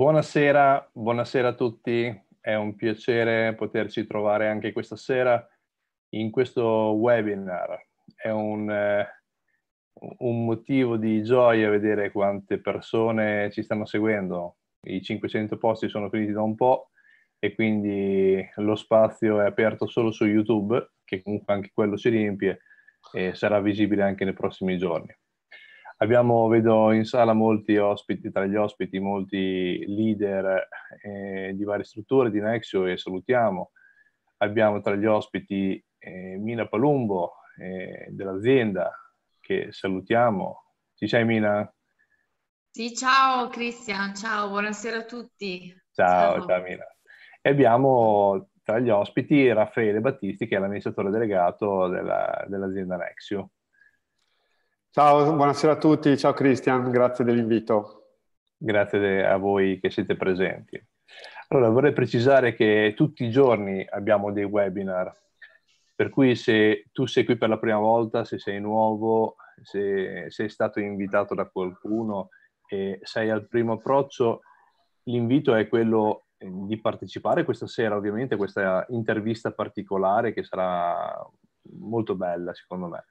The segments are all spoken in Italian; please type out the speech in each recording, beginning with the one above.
Buonasera, buonasera a tutti. È un piacere poterci trovare anche questa sera in questo webinar. È un, eh, un motivo di gioia vedere quante persone ci stanno seguendo. I 500 posti sono finiti da un po' e quindi lo spazio è aperto solo su YouTube, che comunque anche quello si riempie e sarà visibile anche nei prossimi giorni. Abbiamo, vedo in sala molti ospiti, tra gli ospiti molti leader eh, di varie strutture di Nexio e salutiamo. Abbiamo tra gli ospiti eh, Mina Palumbo eh, dell'azienda che salutiamo. Ci sei Mina? Sì, ciao Cristian, ciao, buonasera a tutti. Ciao, ciao, ciao Mina. E abbiamo tra gli ospiti Raffaele Battisti che è l'amministratore delegato della, dell'azienda Nexio. Ciao, buonasera a tutti. Ciao Cristian, grazie dell'invito. Grazie a voi che siete presenti. Allora, vorrei precisare che tutti i giorni abbiamo dei webinar, per cui se tu sei qui per la prima volta, se sei nuovo, se sei stato invitato da qualcuno e sei al primo approccio, l'invito è quello di partecipare questa sera, ovviamente, a questa intervista particolare che sarà molto bella, secondo me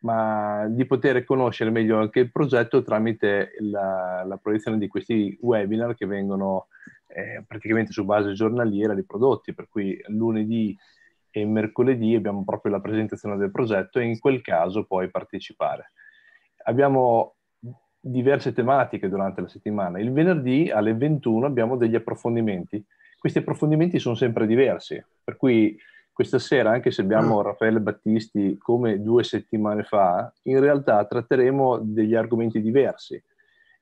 ma di poter conoscere meglio anche il progetto tramite la, la proiezione di questi webinar che vengono eh, praticamente su base giornaliera di prodotti, per cui lunedì e mercoledì abbiamo proprio la presentazione del progetto e in quel caso puoi partecipare. Abbiamo diverse tematiche durante la settimana. Il venerdì alle 21 abbiamo degli approfondimenti. Questi approfondimenti sono sempre diversi, per cui questa sera, anche se abbiamo mm. Raffaele Battisti come due settimane fa, in realtà tratteremo degli argomenti diversi.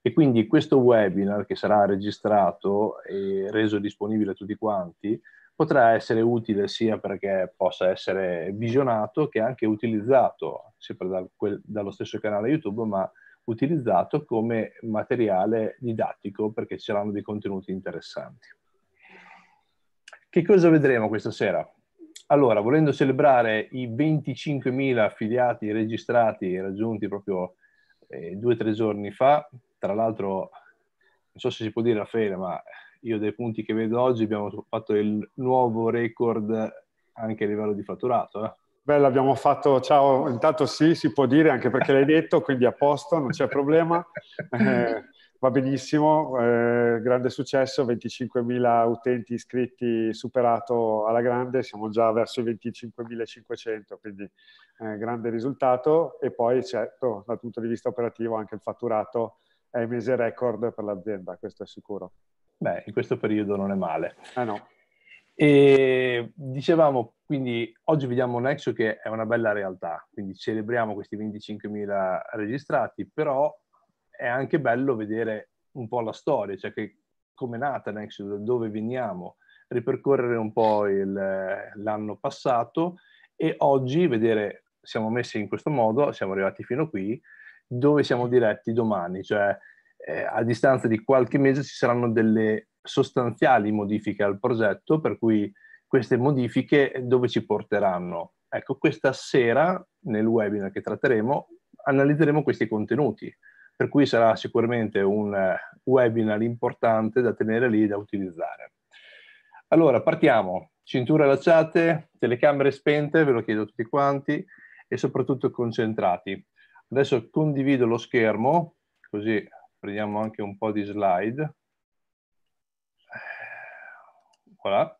E quindi questo webinar, che sarà registrato e reso disponibile a tutti quanti, potrà essere utile sia perché possa essere visionato che anche utilizzato, sempre dal, quel, dallo stesso canale YouTube, ma utilizzato come materiale didattico perché ci saranno dei contenuti interessanti. Che cosa vedremo questa sera? Allora, volendo celebrare i 25.000 affiliati registrati raggiunti proprio eh, due o tre giorni fa, tra l'altro, non so se si può dire Raffaele, ma io dai punti che vedo oggi abbiamo fatto il nuovo record anche a livello di fatturato. Eh? Beh, l'abbiamo fatto, ciao, intanto sì, si può dire, anche perché l'hai detto, quindi a posto, non c'è problema. Eh, va benissimo, eh, grande successo, 25.000 utenti iscritti superato alla grande, siamo già verso i 25.500, quindi eh, grande risultato e poi certo dal punto di vista operativo anche il fatturato è il mese record per l'azienda, questo è sicuro. Beh, in questo periodo non è male. Eh no. E dicevamo, quindi oggi vediamo Nexo che è una bella realtà, quindi celebriamo questi 25.000 registrati, però è anche bello vedere un po' la storia, cioè che come è nata Nexus, da dove veniamo, ripercorrere un po' il, l'anno passato e oggi vedere, siamo messi in questo modo, siamo arrivati fino qui, dove siamo diretti domani, cioè eh, a distanza di qualche mese ci saranno delle sostanziali modifiche al progetto, per cui queste modifiche dove ci porteranno? Ecco, questa sera nel webinar che tratteremo analizzeremo questi contenuti per cui sarà sicuramente un eh, webinar importante da tenere lì da utilizzare. Allora, partiamo. Cinture allacciate, telecamere spente, ve lo chiedo a tutti quanti, e soprattutto concentrati. Adesso condivido lo schermo, così prendiamo anche un po' di slide. Voilà.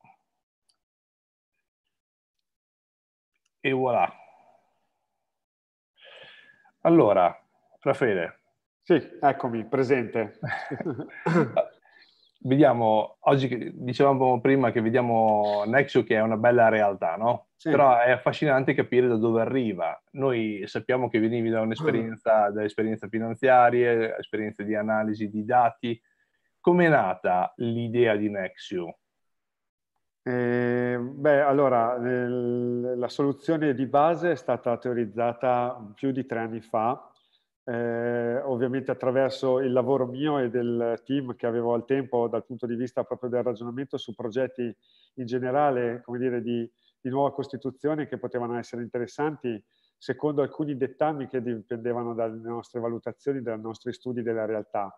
E voilà. Allora, Raffaele, sì, eccomi, presente. vediamo, oggi dicevamo prima che vediamo Nexo che è una bella realtà, no? Sì. Però è affascinante capire da dove arriva. Noi sappiamo che venivi da un'esperienza, da esperienze finanziarie, esperienze di analisi di dati. Com'è nata l'idea di Nexio? Eh, beh, allora, la soluzione di base è stata teorizzata più di tre anni fa eh, ovviamente attraverso il lavoro mio e del team che avevo al tempo dal punto di vista proprio del ragionamento su progetti in generale, come dire, di, di nuova costituzione che potevano essere interessanti secondo alcuni dettami che dipendevano dalle nostre valutazioni, dai nostri studi della realtà.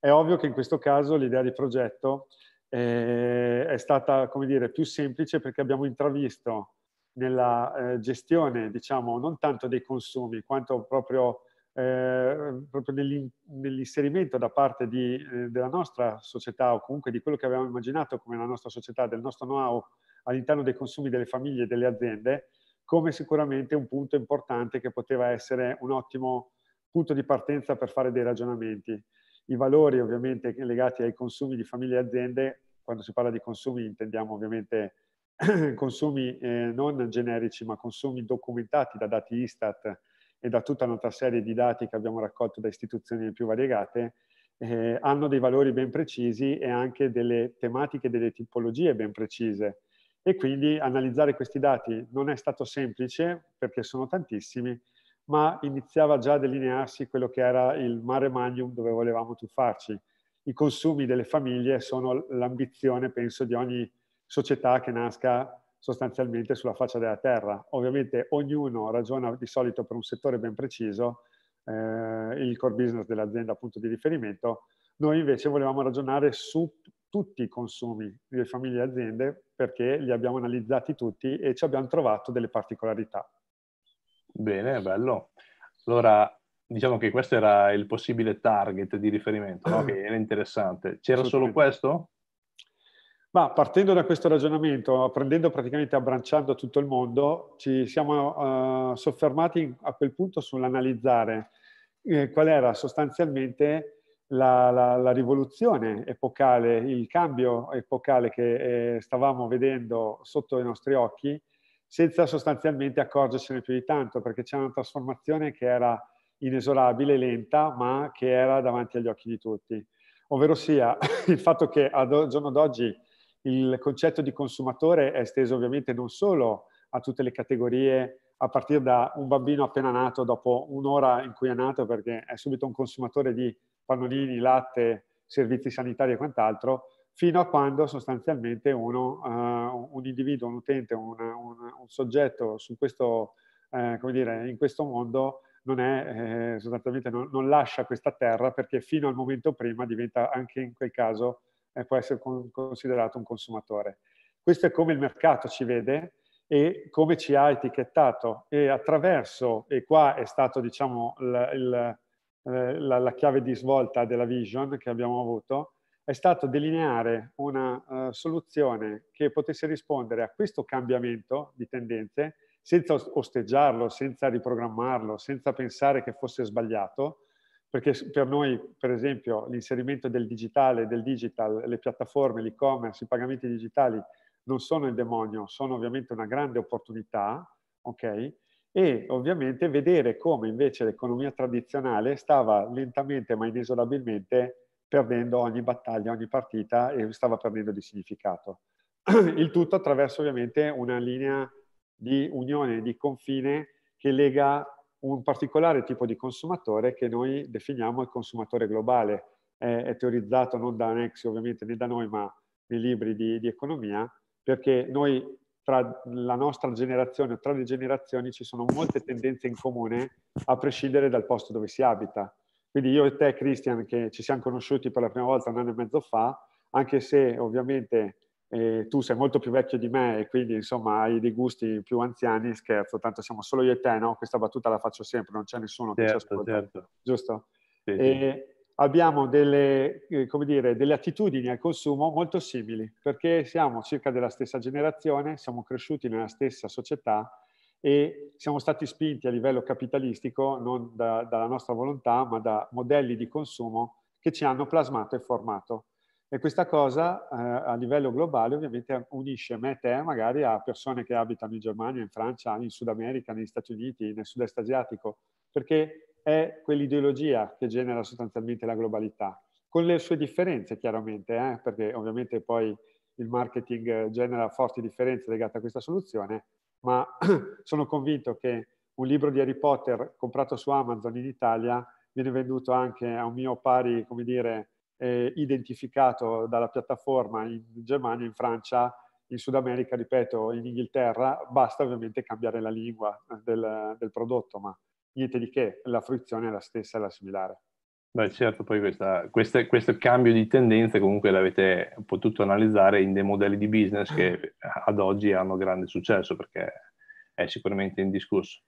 È ovvio che in questo caso l'idea di progetto eh, è stata, come dire, più semplice perché abbiamo intravisto nella eh, gestione, diciamo, non tanto dei consumi, quanto proprio, eh, proprio nell'inserimento da parte di, eh, della nostra società o comunque di quello che avevamo immaginato come la nostra società, del nostro know-how all'interno dei consumi delle famiglie e delle aziende, come sicuramente un punto importante che poteva essere un ottimo punto di partenza per fare dei ragionamenti. I valori ovviamente legati ai consumi di famiglie e aziende, quando si parla di consumi intendiamo ovviamente consumi eh, non generici ma consumi documentati da dati Istat e da tutta un'altra serie di dati che abbiamo raccolto da istituzioni più variegate, eh, hanno dei valori ben precisi e anche delle tematiche, delle tipologie ben precise. E quindi analizzare questi dati non è stato semplice perché sono tantissimi, ma iniziava già a delinearsi quello che era il mare magnum dove volevamo tuffarci. I consumi delle famiglie sono l'ambizione, penso, di ogni società che nasca sostanzialmente sulla faccia della terra. Ovviamente ognuno ragiona di solito per un settore ben preciso, eh, il core business dell'azienda appunto di riferimento, noi invece volevamo ragionare su tutti i consumi delle famiglie e aziende perché li abbiamo analizzati tutti e ci abbiamo trovato delle particolarità. Bene, bello. Allora, diciamo che questo era il possibile target di riferimento, no? che era interessante. C'era solo questo? Ma partendo da questo ragionamento, prendendo praticamente, abbracciando tutto il mondo, ci siamo uh, soffermati a quel punto sull'analizzare eh, qual era sostanzialmente la, la, la, rivoluzione epocale, il cambio epocale che eh, stavamo vedendo sotto i nostri occhi, senza sostanzialmente accorgersene più di tanto, perché c'era una trasformazione che era inesorabile, lenta, ma che era davanti agli occhi di tutti. Ovvero sia il fatto che al giorno d'oggi il concetto di consumatore è esteso ovviamente non solo a tutte le categorie a partire da un bambino appena nato dopo un'ora in cui è nato perché è subito un consumatore di pannolini, latte, servizi sanitari e quant'altro, fino a quando sostanzialmente uno, uh, un individuo, un utente, un, un, un soggetto questo, eh, dire, in questo mondo non, è, eh, non, non, lascia questa terra perché fino al momento prima diventa anche in quel caso eh, può essere con, considerato un consumatore. Questo è come il mercato ci vede e come ci ha etichettato e attraverso, e qua è stato diciamo il, il eh, la, la, chiave di svolta della vision che abbiamo avuto, è stato delineare una uh, soluzione che potesse rispondere a questo cambiamento di tendenze senza osteggiarlo, senza riprogrammarlo, senza pensare che fosse sbagliato, perché per noi, per esempio, l'inserimento del digitale, del digital, le piattaforme, l'e-commerce, i pagamenti digitali non sono il demonio, sono ovviamente una grande opportunità, ok? e ovviamente vedere come invece l'economia tradizionale stava lentamente ma inesorabilmente perdendo ogni battaglia, ogni partita e stava perdendo di significato. Il tutto attraverso ovviamente una linea di unione, di confine che lega un particolare tipo di consumatore che noi definiamo il consumatore globale. È, è teorizzato non da Anexi ovviamente né da noi ma nei libri di, di economia perché noi tra la nostra generazione o tra le generazioni ci sono molte tendenze in comune a prescindere dal posto dove si abita. Quindi io e te, Christian, che ci siamo conosciuti per la prima volta un anno e mezzo fa, anche se ovviamente eh, tu sei molto più vecchio di me e quindi insomma hai dei gusti più anziani, scherzo, tanto siamo solo io e te, no? Questa battuta la faccio sempre, non c'è nessuno certo, che ci ascolta. Certo. Giusto? Sì, e, abbiamo delle, eh, dire, delle, attitudini al consumo molto simili, perché siamo circa della stessa generazione, siamo cresciuti nella stessa società e siamo stati spinti a livello capitalistico non da, dalla nostra volontà, ma da modelli di consumo che ci hanno plasmato e formato. E questa cosa eh, a livello globale ovviamente unisce me e te magari a persone che abitano in Germania, in Francia, in Sud America, negli Stati Uniti, nel sud-est asiatico, perché è quell'ideologia che genera sostanzialmente la globalità, con le sue differenze chiaramente, eh, perché ovviamente poi il marketing genera forti differenze legate a questa soluzione, ma sono convinto che un libro di Harry Potter comprato su Amazon in Italia viene venduto anche a un mio pari, come dire, eh, identificato dalla piattaforma in Germania, in Francia, in Sud America, ripeto, in Inghilterra, basta ovviamente cambiare la lingua del, del prodotto, ma niente di che, la fruizione è la stessa, è la similare. Beh, certo, poi questa, questa, questo cambio di tendenze comunque l'avete potuto analizzare in dei modelli di business che ad oggi hanno grande successo perché è sicuramente indiscusso.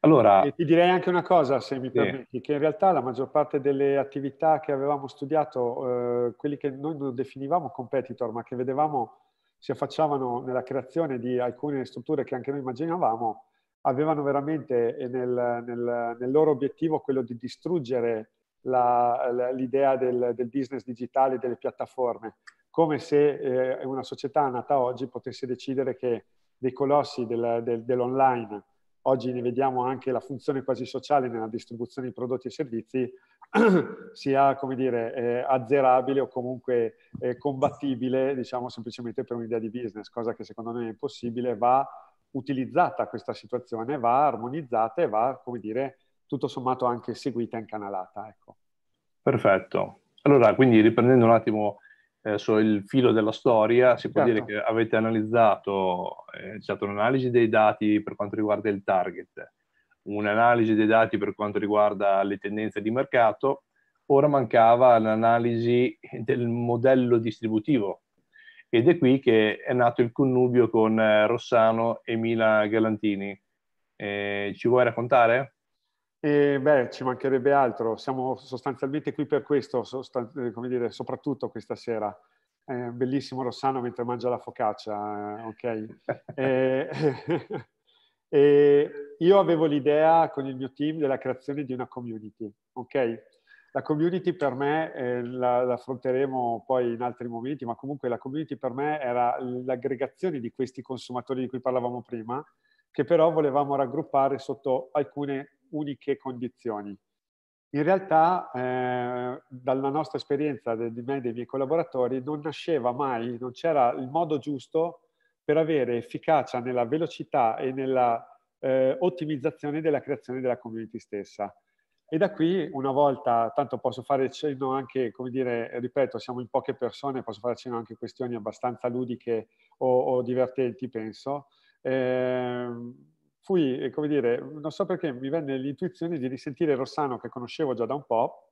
Allora, e ti direi anche una cosa, se mi sì. permetti, che in realtà la maggior parte delle attività che avevamo studiato, eh, quelli che noi non definivamo competitor, ma che vedevamo si affacciavano nella creazione di alcune strutture che anche noi immaginavamo, avevano veramente nel, nel, nel loro obiettivo quello di distruggere la, la, l'idea del, del, business digitale, delle piattaforme, come se eh, una società nata oggi potesse decidere che dei colossi del, del, dell'online, oggi ne vediamo anche la funzione quasi sociale nella distribuzione di prodotti e servizi, sia come dire eh, azzerabile o comunque eh, combattibile diciamo semplicemente per un'idea di business cosa che secondo me è impossibile va utilizzata questa situazione va armonizzata e va come dire tutto sommato anche seguita e incanalata. Ecco. Perfetto. Allora, quindi riprendendo un attimo eh, sul filo della storia, si può certo. dire che avete analizzato, eh, c'è stata un'analisi dei dati per quanto riguarda il target, un'analisi dei dati per quanto riguarda le tendenze di mercato, ora mancava l'analisi del modello distributivo ed è qui che è nato il connubio con eh, Rossano e Mila Galantini. Eh, ci vuoi raccontare? E beh, ci mancherebbe altro, siamo sostanzialmente qui per questo, sostan- eh, come dire, soprattutto questa sera. Eh, bellissimo Rossano mentre mangia la focaccia, eh, ok? e, e io avevo l'idea con il mio team della creazione di una community, ok? La community per me, eh, la, la, affronteremo poi in altri momenti, ma comunque la community per me era l'aggregazione di questi consumatori di cui parlavamo prima, che però volevamo raggruppare sotto alcune uniche condizioni. In realtà, eh, dalla nostra esperienza di me e dei miei collaboratori, non nasceva mai, non c'era il modo giusto per avere efficacia nella velocità e nella eh, ottimizzazione della creazione della community stessa. E da qui, una volta, tanto posso fare cenno anche, come dire, ripeto, siamo in poche persone, posso fare cenno anche a questioni abbastanza ludiche o, o divertenti, penso. Eh, fui, eh, come dire, non so perché mi venne l'intuizione di risentire Rossano che conoscevo già da un po',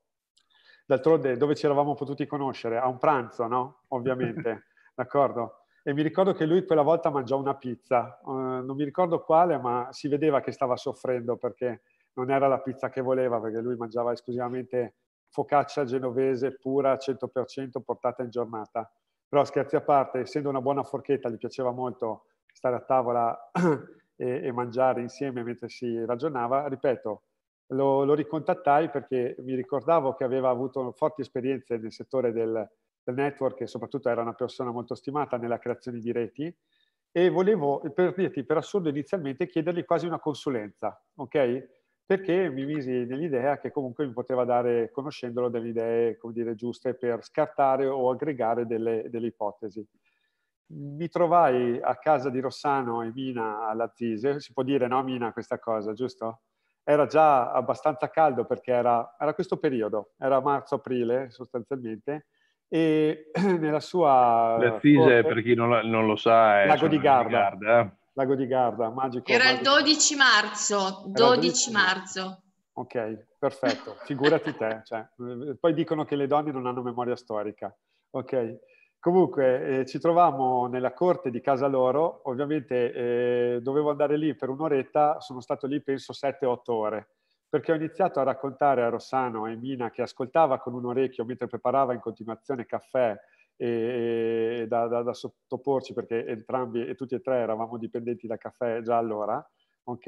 d'altronde dove ci eravamo potuti conoscere? A un pranzo, no? Ovviamente, d'accordo? E mi ricordo che lui quella volta mangiò una pizza, uh, non mi ricordo quale, ma si vedeva che stava soffrendo perché non era la pizza che voleva, perché lui mangiava esclusivamente focaccia genovese pura 100% portata in giornata. Però scherzi a parte, essendo una buona forchetta, gli piaceva molto stare a tavola e, e mangiare insieme mentre si ragionava, ripeto, lo, lo, ricontattai perché mi ricordavo che aveva avuto forti esperienze nel settore del, del, network e soprattutto era una persona molto stimata nella creazione di reti e volevo, per dirti, per assurdo inizialmente chiedergli quasi una consulenza, ok? Perché mi misi nell'idea che comunque mi poteva dare, conoscendolo, delle idee, come dire, giuste per scartare o aggregare delle, delle ipotesi mi trovai a casa di Rossano e Mina alla Zise, si può dire no Mina questa cosa, giusto? Era già abbastanza caldo perché era, era questo periodo, era marzo-aprile sostanzialmente, e nella sua... La Zise, per chi non, non, lo sa, è Lago di Garda. Garda eh? Lago di Garda, magico. Era magico. il 12 marzo, 12, 12 marzo. Ok, perfetto, figurati te. Cioè, poi dicono che le donne non hanno memoria storica. Ok, Comunque eh, ci trovammo nella corte di casa loro, ovviamente eh, dovevo andare lì per un'oretta, sono stato lì penso 7-8 ore, perché ho iniziato a raccontare a Rossano e Mina che ascoltava con un orecchio mentre preparava in continuazione caffè e, e da, da, da, sottoporci, perché entrambi e tutti e tre eravamo dipendenti da caffè già allora, ok?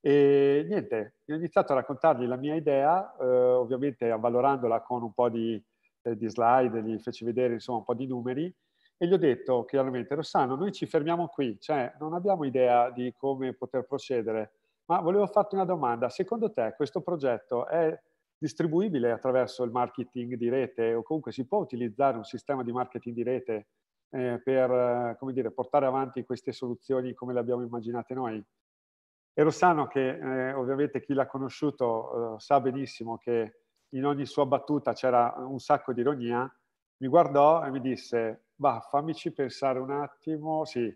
E niente, ho iniziato a raccontargli la mia idea, eh, ovviamente avvalorandola con un po' di eh, di slide, gli feci vedere insomma un po' di numeri e gli ho detto chiaramente, Rossano, noi ci fermiamo qui, cioè non abbiamo idea di come poter procedere, ma volevo farti una domanda, secondo te questo progetto è distribuibile attraverso il marketing di rete o comunque si può utilizzare un sistema di marketing di rete eh, per eh, dire, portare avanti queste soluzioni come le abbiamo immaginate noi? E Rossano, che eh, ovviamente chi l'ha conosciuto eh, sa benissimo che in ogni sua battuta c'era un sacco di ironia, mi guardò e mi disse, va, fammici pensare un attimo, sì,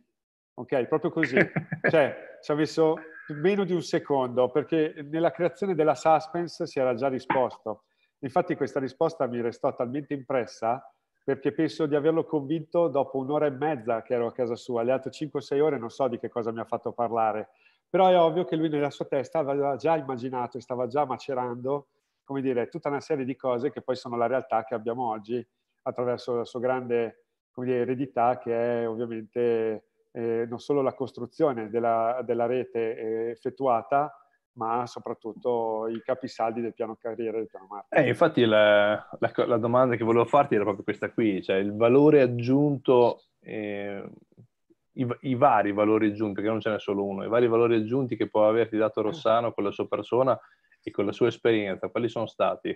ok, proprio così. cioè, ci ha messo meno di un secondo, perché nella creazione della suspense si era già risposto. Infatti questa risposta mi restò talmente impressa perché penso di averlo convinto dopo un'ora e mezza che ero a casa sua. Le altre 5-6 ore non so di che cosa mi ha fatto parlare, però è ovvio che lui nella sua testa aveva già immaginato e stava già macerando, come dire, tutta una serie di cose che poi sono la realtà che abbiamo oggi attraverso la sua grande dire, eredità che è ovviamente eh, non solo la costruzione della, della rete eh, effettuata, ma soprattutto i capisaldi del piano carriera del piano marketing. Eh, infatti la, la, la, domanda che volevo farti era proprio questa qui, cioè il valore aggiunto, eh, i, i, vari valori aggiunti, perché non ce n'è solo uno, i vari valori aggiunti che può averti dato Rossano con la sua persona e con la sua esperienza, quali sono stati?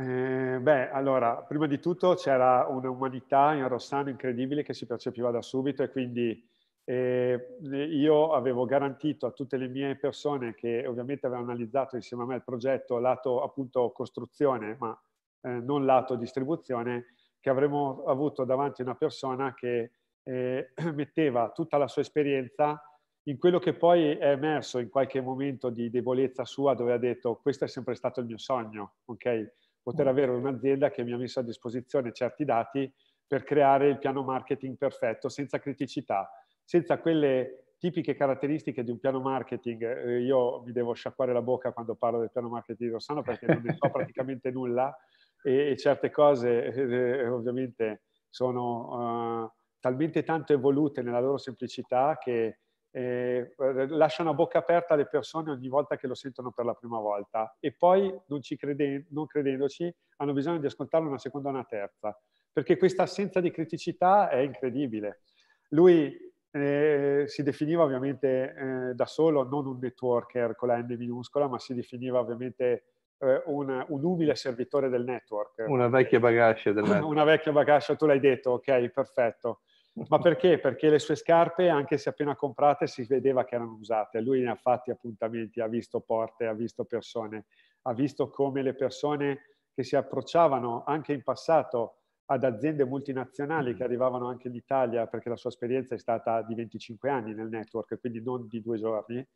Eh, beh, allora, prima di tutto c'era un'umanità in Rossano incredibile che si percepiva da subito e quindi eh, io avevo garantito a tutte le mie persone che ovviamente avevano analizzato insieme a me il progetto lato appunto costruzione, ma eh, non lato distribuzione, che avremmo avuto davanti una persona che eh, metteva tutta la sua esperienza in quello che poi è emerso in qualche momento di debolezza sua, dove ha detto questo è sempre stato il mio sogno, ok? poter mm. avere un'azienda che mi ha messo a disposizione certi dati per creare il piano marketing perfetto, senza criticità, senza quelle tipiche caratteristiche di un piano marketing. Eh, io mi devo sciacquare la bocca quando parlo del piano marketing di Rossano perché non ne so praticamente nulla e, e certe cose eh, ovviamente sono uh, talmente tanto evolute nella loro semplicità che eh, lasciano a bocca aperta le persone ogni volta che lo sentono per la prima volta e poi non, ci crede, non credendoci hanno bisogno di ascoltarlo una seconda e una terza perché questa assenza di criticità è incredibile. Lui eh, si definiva ovviamente eh, da solo non un networker con la N minuscola, ma si definiva ovviamente eh, un, un, umile servitore del network. Una vecchia bagascia del network. Una vecchia bagascia, tu l'hai detto, ok, perfetto. Ma perché? Perché le sue scarpe, anche se appena comprate, si vedeva che erano usate. Lui ne ha fatti appuntamenti, ha visto porte, ha visto persone, ha visto come le persone che si approcciavano anche in passato ad aziende multinazionali che arrivavano anche in Italia, perché la sua esperienza è stata di 25 anni nel network, quindi non di due giorni,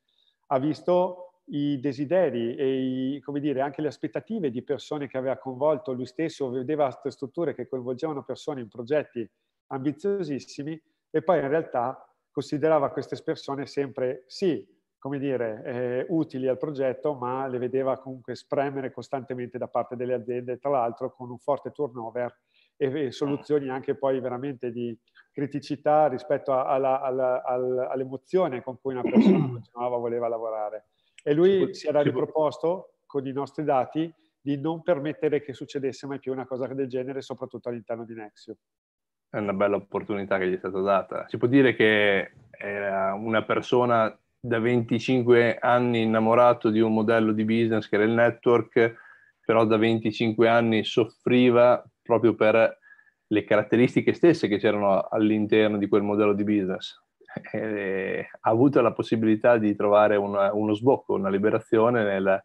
ha visto i desideri e i, come dire, anche le aspettative di persone che aveva coinvolto. Lui stesso vedeva strutture che coinvolgevano persone in progetti ambiziosissimi e poi in realtà considerava queste persone sempre, sì, come dire, eh, utili al progetto, ma le vedeva comunque spremere costantemente da parte delle aziende, tra l'altro con un forte turnover e, e soluzioni anche poi veramente di criticità rispetto alla, alla, alla, all'emozione con cui una persona continuava, voleva lavorare. E lui si era riproposto con i nostri dati di non permettere che succedesse mai più una cosa del genere, soprattutto all'interno di Nexio è una bella opportunità che gli è stata data. Si può dire che era una persona da 25 anni innamorato di un modello di business che era il network, però da 25 anni soffriva proprio per le caratteristiche stesse che c'erano all'interno di quel modello di business. E ha avuto la possibilità di trovare una, uno sbocco, una liberazione nel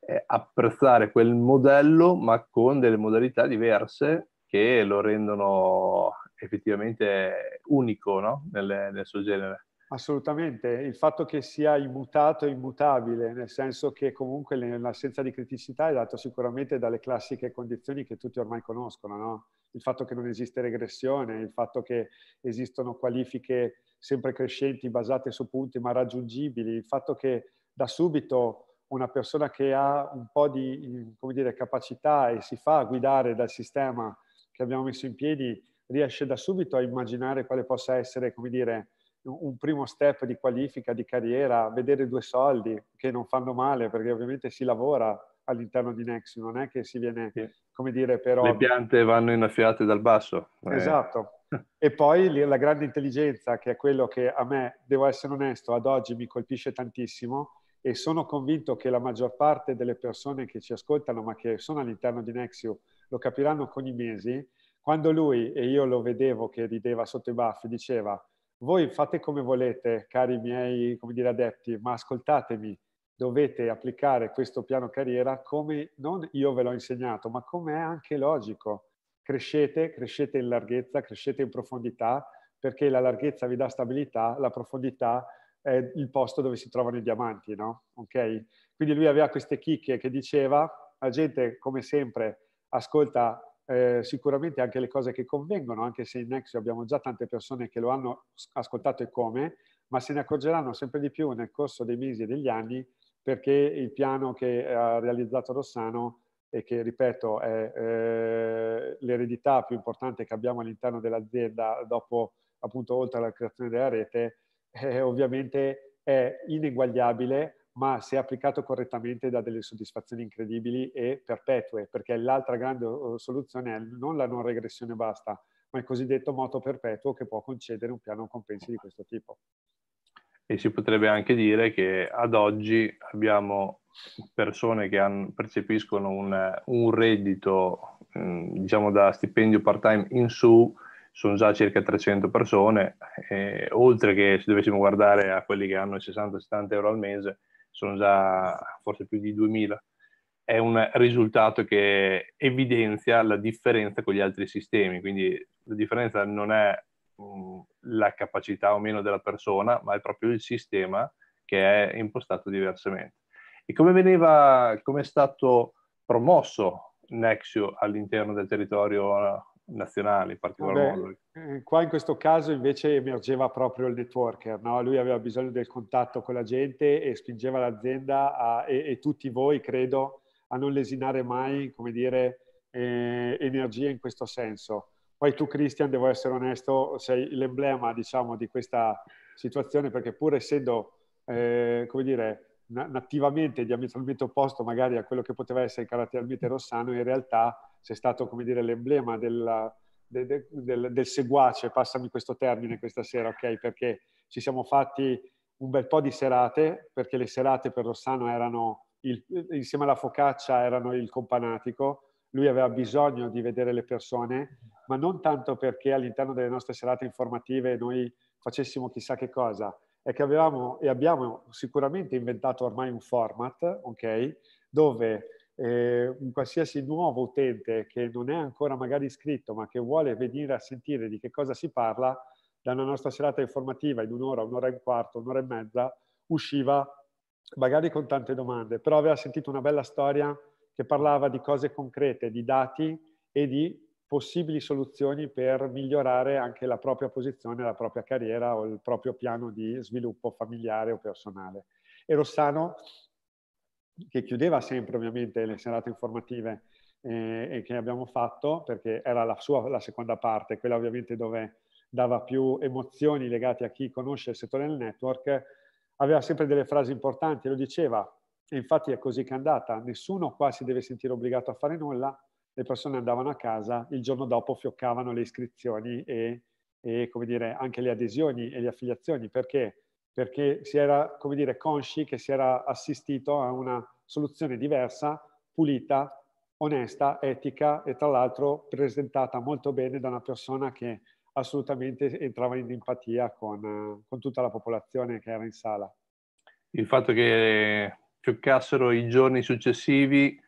eh, apprezzare quel modello, ma con delle modalità diverse che lo rendono effettivamente unico no? nel, nel suo genere. Assolutamente, il fatto che sia immutato e immutabile, nel senso che comunque l'assenza di criticità è dato sicuramente dalle classiche condizioni che tutti ormai conoscono, no? il fatto che non esiste regressione, il fatto che esistono qualifiche sempre crescenti basate su punti ma raggiungibili, il fatto che da subito una persona che ha un po' di dire, capacità e si fa guidare dal sistema che abbiamo messo in piedi riesce da subito a immaginare quale possa essere, come dire, un primo step di qualifica, di carriera, vedere due soldi che non fanno male perché ovviamente si lavora all'interno di Nexi, non è che si viene, come dire, però... Le piante vanno innaffiate dal basso. Eh. Esatto. e poi la grande intelligenza, che è quello che a me, devo essere onesto, ad oggi mi colpisce tantissimo e sono convinto che la maggior parte delle persone che ci ascoltano, ma che sono all'interno di Nexio, lo capiranno con i mesi, quando lui, e io lo vedevo che rideva sotto i baffi, diceva voi fate come volete, cari miei dire, adepti, ma ascoltatemi, dovete applicare questo piano carriera come non io ve l'ho insegnato, ma come è anche logico. Crescete, crescete in larghezza, crescete in profondità, perché la larghezza vi dà stabilità, la profondità è il posto dove si trovano i diamanti, no? Ok? Quindi lui aveva queste chicche che diceva la gente come sempre ascolta eh, sicuramente anche le cose che convengono, anche se in Nexio abbiamo già tante persone che lo hanno ascoltato e come, ma se ne accorgeranno sempre di più nel corso dei mesi e degli anni perché il piano che ha realizzato Rossano e che, ripeto, è eh, l'eredità più importante che abbiamo all'interno dell'azienda dopo, appunto, oltre alla creazione della rete, eh, ovviamente è ineguagliabile ma se applicato correttamente dà delle soddisfazioni incredibili e perpetue, perché l'altra grande uh, soluzione è non la non regressione basta, ma il cosiddetto moto perpetuo che può concedere un piano compensi di questo tipo. E si potrebbe anche dire che ad oggi abbiamo persone che hanno, percepiscono un, un reddito, mm, diciamo da stipendio part-time in su, sono già circa 300 persone, eh, oltre che se dovessimo guardare a quelli che hanno 60-70 euro al mese, sono già forse più di 2000. È un risultato che evidenzia la differenza con gli altri sistemi, quindi la differenza non è mh, la capacità o meno della persona, ma è proprio il sistema che è impostato diversamente. E come veniva, come è stato promosso Nexio all'interno del territorio nazionali in particolar Vabbè, modo. Eh, qua in questo caso invece emergeva proprio il networker, no? lui aveva bisogno del contatto con la gente e spingeva l'azienda a, e, e, tutti voi, credo, a non lesinare mai, come dire, eh, energia in questo senso. Poi tu, Christian, devo essere onesto, sei l'emblema, diciamo, di questa situazione perché pur essendo, eh, come dire, nativamente diametralmente opposto magari a quello che poteva essere caratterialmente Rossano, in realtà sei stato, come dire, l'emblema del, del, del, del, seguace, passami questo termine questa sera, ok? Perché ci siamo fatti un bel po' di serate, perché le serate per Rossano erano, il, insieme alla focaccia, erano il companatico, lui aveva bisogno di vedere le persone, ma non tanto perché all'interno delle nostre serate informative noi facessimo chissà che cosa, è che avevamo e abbiamo sicuramente inventato ormai un format, ok? Dove eh, un qualsiasi nuovo utente che non è ancora magari iscritto ma che vuole venire a sentire di che cosa si parla, da una nostra serata informativa in un'ora, un'ora e un quarto, un'ora e mezza, usciva magari con tante domande, però aveva sentito una bella storia che parlava di cose concrete, di dati e di possibili soluzioni per migliorare anche la propria posizione, la propria carriera o il proprio piano di sviluppo familiare o personale. E Rossano che chiudeva sempre ovviamente le serate informative eh, e che abbiamo fatto, perché era la sua la seconda parte, quella ovviamente dove dava più emozioni legate a chi conosce il settore del network, aveva sempre delle frasi importanti, lo diceva, e infatti è così che è andata, nessuno qua si deve sentire obbligato a fare nulla, le persone andavano a casa, il giorno dopo fioccavano le iscrizioni e, e come dire, anche le adesioni e le affiliazioni, perché perché si era, come dire, consci che si era assistito a una soluzione diversa, pulita, onesta, etica e tra l'altro presentata molto bene da una persona che assolutamente entrava in empatia con, con tutta la popolazione che era in sala. Il fatto che fioccassero i giorni successivi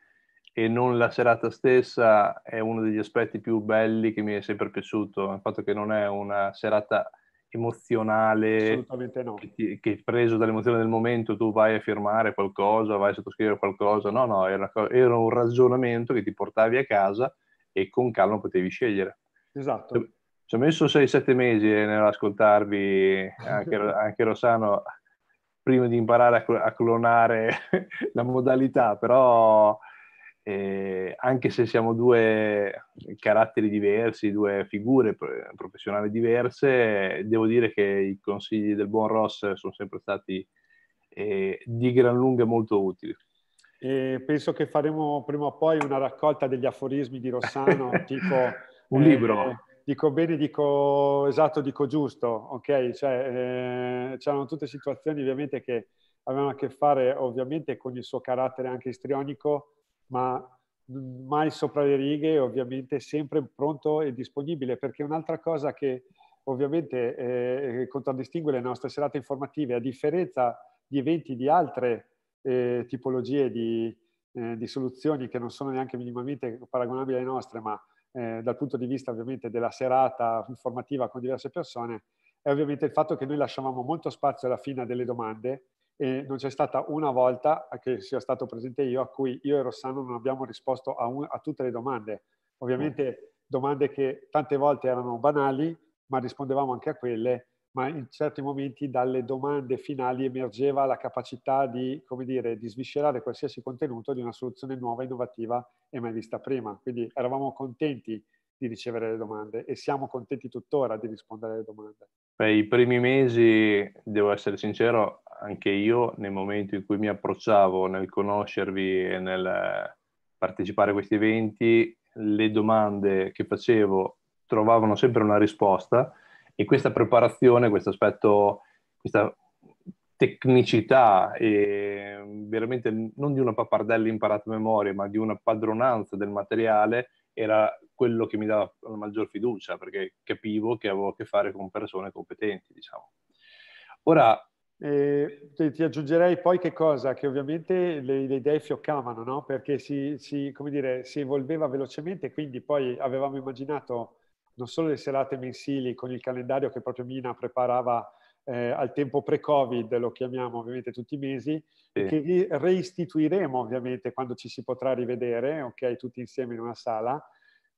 e non la serata stessa è uno degli aspetti più belli che mi è sempre piaciuto, il fatto che non è una serata emozionale no. che, che, preso dall'emozione del momento tu vai a firmare qualcosa, vai a sottoscrivere qualcosa, no, no, era, era un ragionamento che ti portavi a casa e con calma potevi scegliere. Esatto. Ci ho messo 6-7 mesi nell'ascoltarvi anche, anche Rossano prima di imparare a, a clonare la modalità, però eh, anche se siamo due caratteri diversi, due figure professionali diverse, devo dire che i consigli del buon Ross sono sempre stati eh, di gran lunga molto utili. E penso che faremo prima o poi una raccolta degli aforismi di Rossano, tipo... Un eh, libro. Dico bene, dico esatto, dico giusto, ok? Cioè, eh, c'erano tutte situazioni ovviamente che avevano a che fare ovviamente con il suo carattere anche istrionico, ma mai sopra le righe, ovviamente sempre pronto e disponibile, perché un'altra cosa che ovviamente eh, contraddistingue le nostre serate informative, a differenza di eventi di altre eh, tipologie di, eh, di, soluzioni che non sono neanche minimamente paragonabili alle nostre, ma eh, dal punto di vista ovviamente della serata informativa con diverse persone, è ovviamente il fatto che noi lasciavamo molto spazio alla fine delle domande e non c'è stata una volta che sia stato presente io a cui io e Rossano non abbiamo risposto a, un, a tutte le domande. Ovviamente domande che tante volte erano banali, ma rispondevamo anche a quelle, ma in certi momenti dalle domande finali emergeva la capacità di, come dire, di sviscerare qualsiasi contenuto di una soluzione nuova, innovativa e mai vista prima. Quindi eravamo contenti di ricevere le domande e siamo contenti tuttora di rispondere alle domande. Beh, I primi mesi, devo essere sincero, anche io nel momento in cui mi approcciavo nel conoscervi e nel partecipare a questi eventi, le domande che facevo trovavano sempre una risposta e questa preparazione, questo aspetto, questa tecnicità e veramente non di una pappardella imparata a memoria, ma di una padronanza del materiale era quello che mi dava la maggior fiducia, perché capivo che avevo a che fare con persone competenti, diciamo. Ora... Eh, ti aggiungerei poi che cosa? Che ovviamente le, le idee fioccavano, no? Perché si, si, dire, si evolveva velocemente, quindi poi avevamo immaginato non solo le serate mensili con il calendario che proprio Mina preparava eh, al tempo pre-Covid, lo chiamiamo ovviamente tutti i mesi, sì. che reistituiremo ovviamente quando ci si potrà rivedere, ok, tutti insieme in una sala,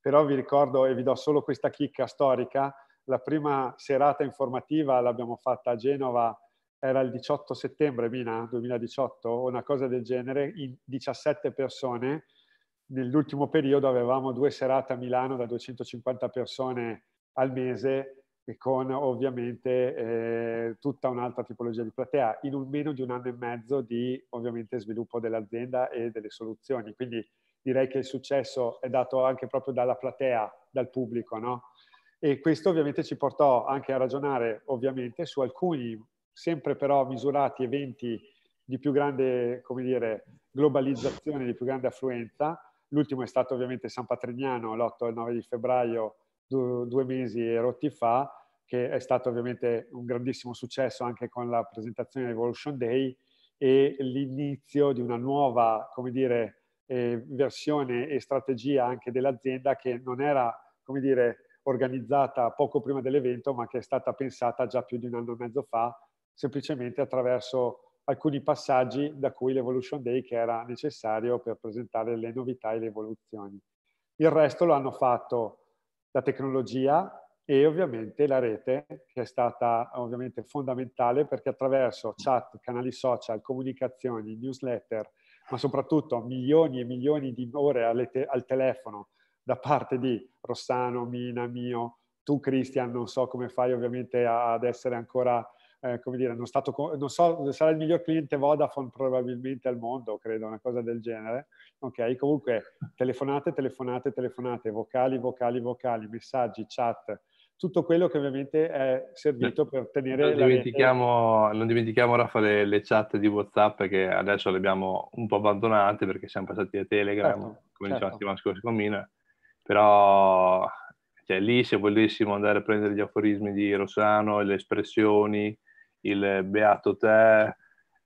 però vi ricordo e vi do solo questa chicca storica, la prima serata informativa l'abbiamo fatta a Genova, era il 18 settembre, Mina, 2018, o una cosa del genere, in 17 persone. Nell'ultimo periodo avevamo due serate a Milano da 250 persone al mese e con ovviamente eh, tutta un'altra tipologia di platea in un meno di un anno e mezzo di ovviamente sviluppo dell'azienda e delle soluzioni. Quindi direi che il successo è dato anche proprio dalla platea, dal pubblico, no? E questo ovviamente ci portò anche a ragionare ovviamente su alcuni, sempre però misurati eventi di più grande, dire, globalizzazione, di più grande affluenza. L'ultimo è stato ovviamente San Patrignano l'8 e il 9 di febbraio, due mesi e rotti fa, che è stato ovviamente un grandissimo successo anche con la presentazione di Evolution Day e l'inizio di una nuova, dire, eh, versione e strategia anche dell'azienda che non era, dire, organizzata poco prima dell'evento, ma che è stata pensata già più di un anno e mezzo fa, semplicemente attraverso alcuni passaggi da cui l'Evolution Day che era necessario per presentare le novità e le evoluzioni. Il resto lo hanno fatto la tecnologia, e ovviamente la rete che è stata ovviamente fondamentale perché attraverso chat, canali social, comunicazioni, newsletter, ma soprattutto milioni e milioni di ore te- al telefono da parte di Rossano, Mina, mio, tu Christian, non so come fai ovviamente ad essere ancora, eh, come dire, non, stato, non so, sarà il miglior cliente Vodafone probabilmente al mondo, credo, una cosa del genere. Ok, comunque telefonate, telefonate, telefonate, vocali, vocali, vocali, messaggi, chat, tutto quello che ovviamente è servito per tenere non dimentichiamo, rete... non dimentichiamo Raffa le, le, chat di Whatsapp che adesso le abbiamo un po' abbandonate perché siamo passati a Telegram, certo, come certo. diceva la settimana scorsa con Mina, però cioè, lì se volessimo andare a prendere gli aforismi di Rossano, le espressioni, il beato te,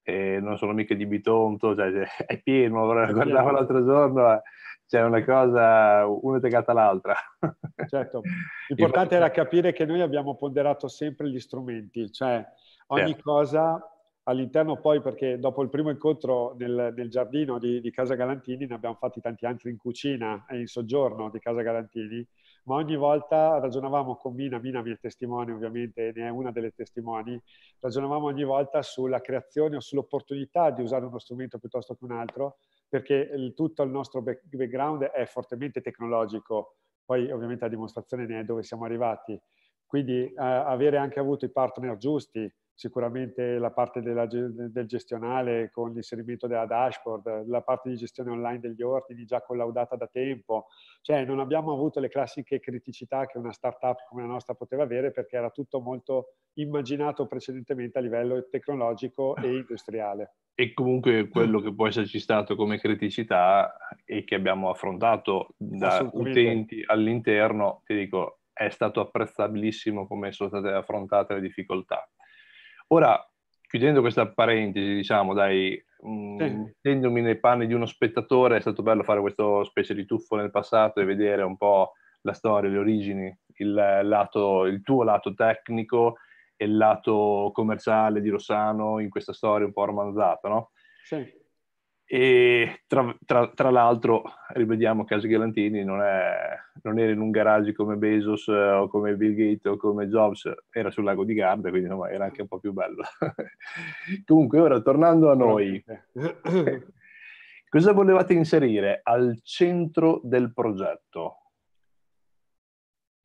e non sono mica di Bitonto, cioè, è pieno, guardavo l'altro giorno c'è una cosa, una legata all'altra. Certo, l'importante era capire che noi abbiamo ponderato sempre gli strumenti, cioè ogni certo. cosa all'interno poi, perché dopo il primo incontro nel, nel giardino di, di, Casa Galantini, ne abbiamo fatti tanti altri in cucina e in soggiorno di Casa Galantini, ma ogni volta ragionavamo con Mina, Mina mi è testimone ovviamente, ne è una delle testimoni, ragionavamo ogni volta sulla creazione o sull'opportunità di usare uno strumento piuttosto che un altro, perché il, tutto il nostro background è fortemente tecnologico, poi ovviamente la dimostrazione ne è dove siamo arrivati. Quindi eh, avere anche avuto i partner giusti, sicuramente la parte della, del gestionale con l'inserimento della dashboard, la parte di gestione online degli ordini già collaudata da tempo, cioè non abbiamo avuto le classiche criticità che una startup come la nostra poteva avere perché era tutto molto immaginato precedentemente a livello tecnologico e industriale. E comunque quello che può esserci stato come criticità e che abbiamo affrontato da utenti all'interno, ti dico, è stato apprezzabilissimo come sono state affrontate le difficoltà. Ora, chiudendo questa parentesi, diciamo, dai, mm, sì. mettendomi nei panni di uno spettatore, è stato bello fare questo specie di tuffo nel passato e vedere un po' la storia, le origini, il, lato, il tuo lato tecnico e il lato commerciale di Rossano in questa storia un po' romanzata, no? Sì. E tra, tra, tra, l'altro, rivediamo Casa Galantini non, è, non, era in un garage come Bezos eh, o come Bill Gates o come Jobs, era sul lago di Garda, quindi insomma, era anche un po' più bello. Comunque, ora tornando a noi, cosa volevate inserire al centro del progetto?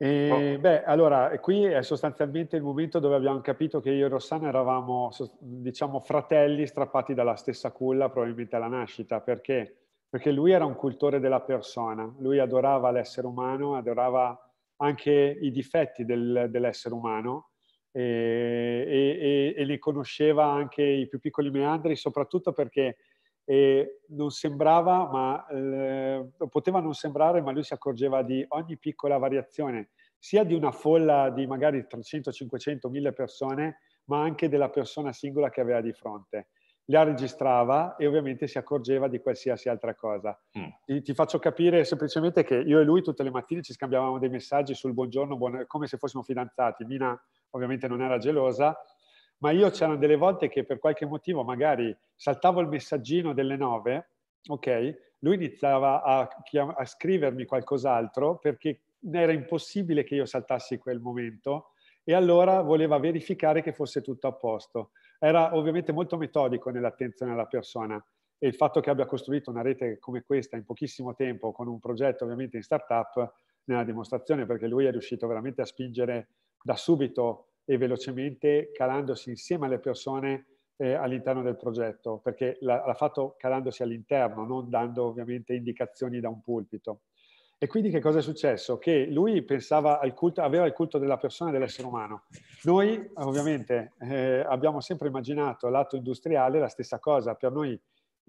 E, oh. Beh, allora, qui è sostanzialmente il momento dove abbiamo capito che io e Rossana eravamo, diciamo, fratelli strappati dalla stessa culla, probabilmente alla nascita. Perché? Perché lui era un cultore della persona, lui adorava l'essere umano, adorava anche i difetti del, dell'essere umano e, e, e, li conosceva anche i più piccoli meandri, soprattutto perché eh, non sembrava, ma eh, poteva non sembrare, ma lui si accorgeva di ogni piccola variazione, sia di una folla di magari 300, 500, 1000 persone, ma anche della persona singola che aveva di fronte. La registrava e ovviamente si accorgeva di qualsiasi altra cosa. Mm. Ti, faccio capire semplicemente che io e lui tutte le mattine ci scambiavamo dei messaggi sul buongiorno, buon, come se fossimo fidanzati. Mina ovviamente non era gelosa, ma io c'erano delle volte che per qualche motivo magari saltavo il messaggino delle nove, ok? Lui iniziava a, a scrivermi qualcos'altro perché era impossibile che io saltassi quel momento e allora voleva verificare che fosse tutto a posto. Era ovviamente molto metodico nell'attenzione alla persona e il fatto che abbia costruito una rete come questa in pochissimo tempo con un progetto ovviamente in startup nella dimostrazione perché lui è riuscito veramente a spingere da subito e velocemente calandosi insieme alle persone eh, all'interno del progetto, perché l'ha, l'ha fatto calandosi all'interno, non dando ovviamente indicazioni da un pulpito. E quindi che cosa è successo? Che lui pensava al culto, aveva il culto della persona e dell'essere umano. Noi ovviamente eh, abbiamo sempre immaginato lato industriale la stessa cosa. Per noi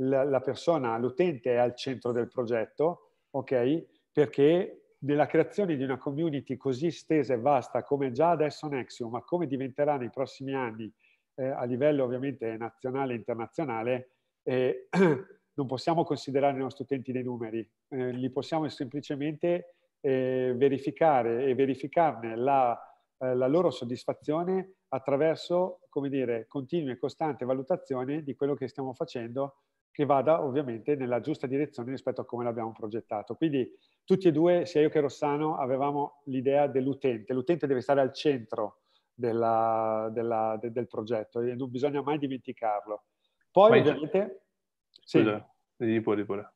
la, la persona, l'utente è al centro del progetto, ok? Perché nella creazione di una community così estesa e vasta come già adesso Nexium, ma come diventerà nei prossimi anni eh, a livello ovviamente nazionale e internazionale, eh, non possiamo considerare i nostri utenti dei numeri, eh, li possiamo semplicemente eh, verificare e verificarne la, eh, la loro soddisfazione attraverso, come dire, continue e costante valutazione di quello che stiamo facendo che vada ovviamente nella giusta direzione rispetto a come l'abbiamo progettato. Quindi tutti e due, sia io che Rossano, avevamo l'idea dell'utente. L'utente deve stare al centro della, della, de, del progetto e non bisogna mai dimenticarlo. Poi ovviamente... Scusa, sì. di pure, di pure.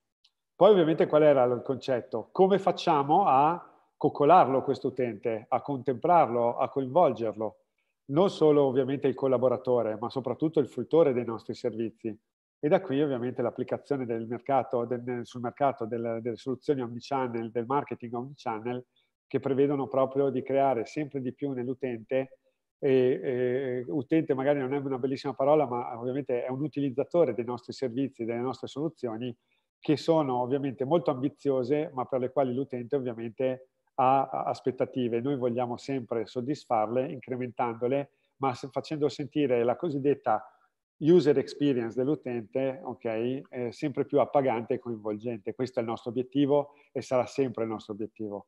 Poi ovviamente qual era il concetto? Come facciamo a coccolarlo questo utente, a contemplarlo, a coinvolgerlo? Non solo ovviamente il collaboratore, ma soprattutto il fruitore dei nostri servizi. E da qui ovviamente l'applicazione del mercato, del, sul mercato del, delle soluzioni omnichannel, del marketing omnichannel, che prevedono proprio di creare sempre di più nell'utente, e, e, utente magari non è una bellissima parola, ma ovviamente è un utilizzatore dei nostri servizi, delle nostre soluzioni, che sono ovviamente molto ambiziose, ma per le quali l'utente ovviamente ha aspettative. Noi vogliamo sempre soddisfarle, incrementandole, ma facendo sentire la cosiddetta user experience dell'utente ok, sempre più appagante e coinvolgente. Questo è il nostro obiettivo e sarà sempre il nostro obiettivo.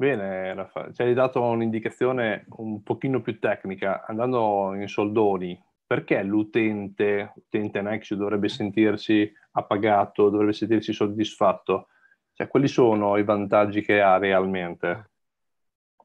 Bene, Raffaele, ci hai dato un'indicazione un pochino più tecnica, andando in soldoni, perché l'utente, utente Nexus dovrebbe sentirsi appagato, dovrebbe sentirsi soddisfatto? Cioè, quali sono i vantaggi che ha realmente?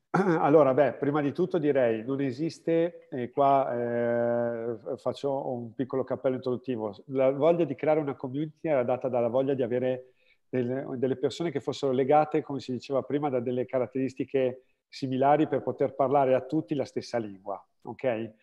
Allora, beh, prima di tutto direi, non esiste, e qua eh, faccio un piccolo cappello introduttivo, la voglia di creare una community era data dalla voglia di avere delle, delle persone che fossero legate, come si diceva prima, da delle caratteristiche similari per poter parlare a tutti la stessa lingua, ok?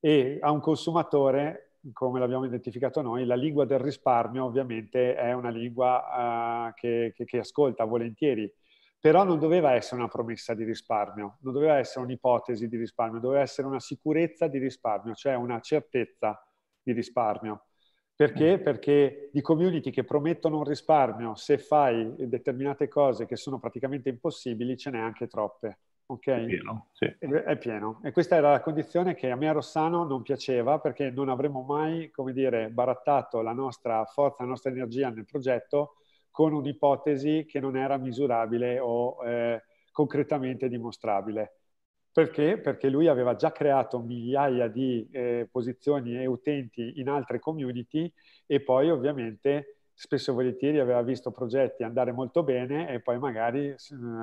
E a un consumatore, come l'abbiamo identificato noi, la lingua del risparmio ovviamente è una lingua uh, che, che, che ascolta volentieri però non doveva essere una promessa di risparmio, non doveva essere un'ipotesi di risparmio, doveva essere una sicurezza di risparmio, cioè una certezza di risparmio. Perché? Mm. Perché di community che promettono un risparmio, se fai determinate cose che sono praticamente impossibili, ce n'è anche troppe. Okay? È pieno, sì. È pieno. E questa era la condizione che a me a Rossano non piaceva perché non avremmo mai, come dire, barattato la nostra forza, la nostra energia nel progetto con un'ipotesi che non era misurabile o eh, concretamente dimostrabile. Perché? Perché lui aveva già creato migliaia di eh, posizioni e utenti in altre community e poi ovviamente spesso e volentieri aveva visto progetti andare molto bene e poi magari eh,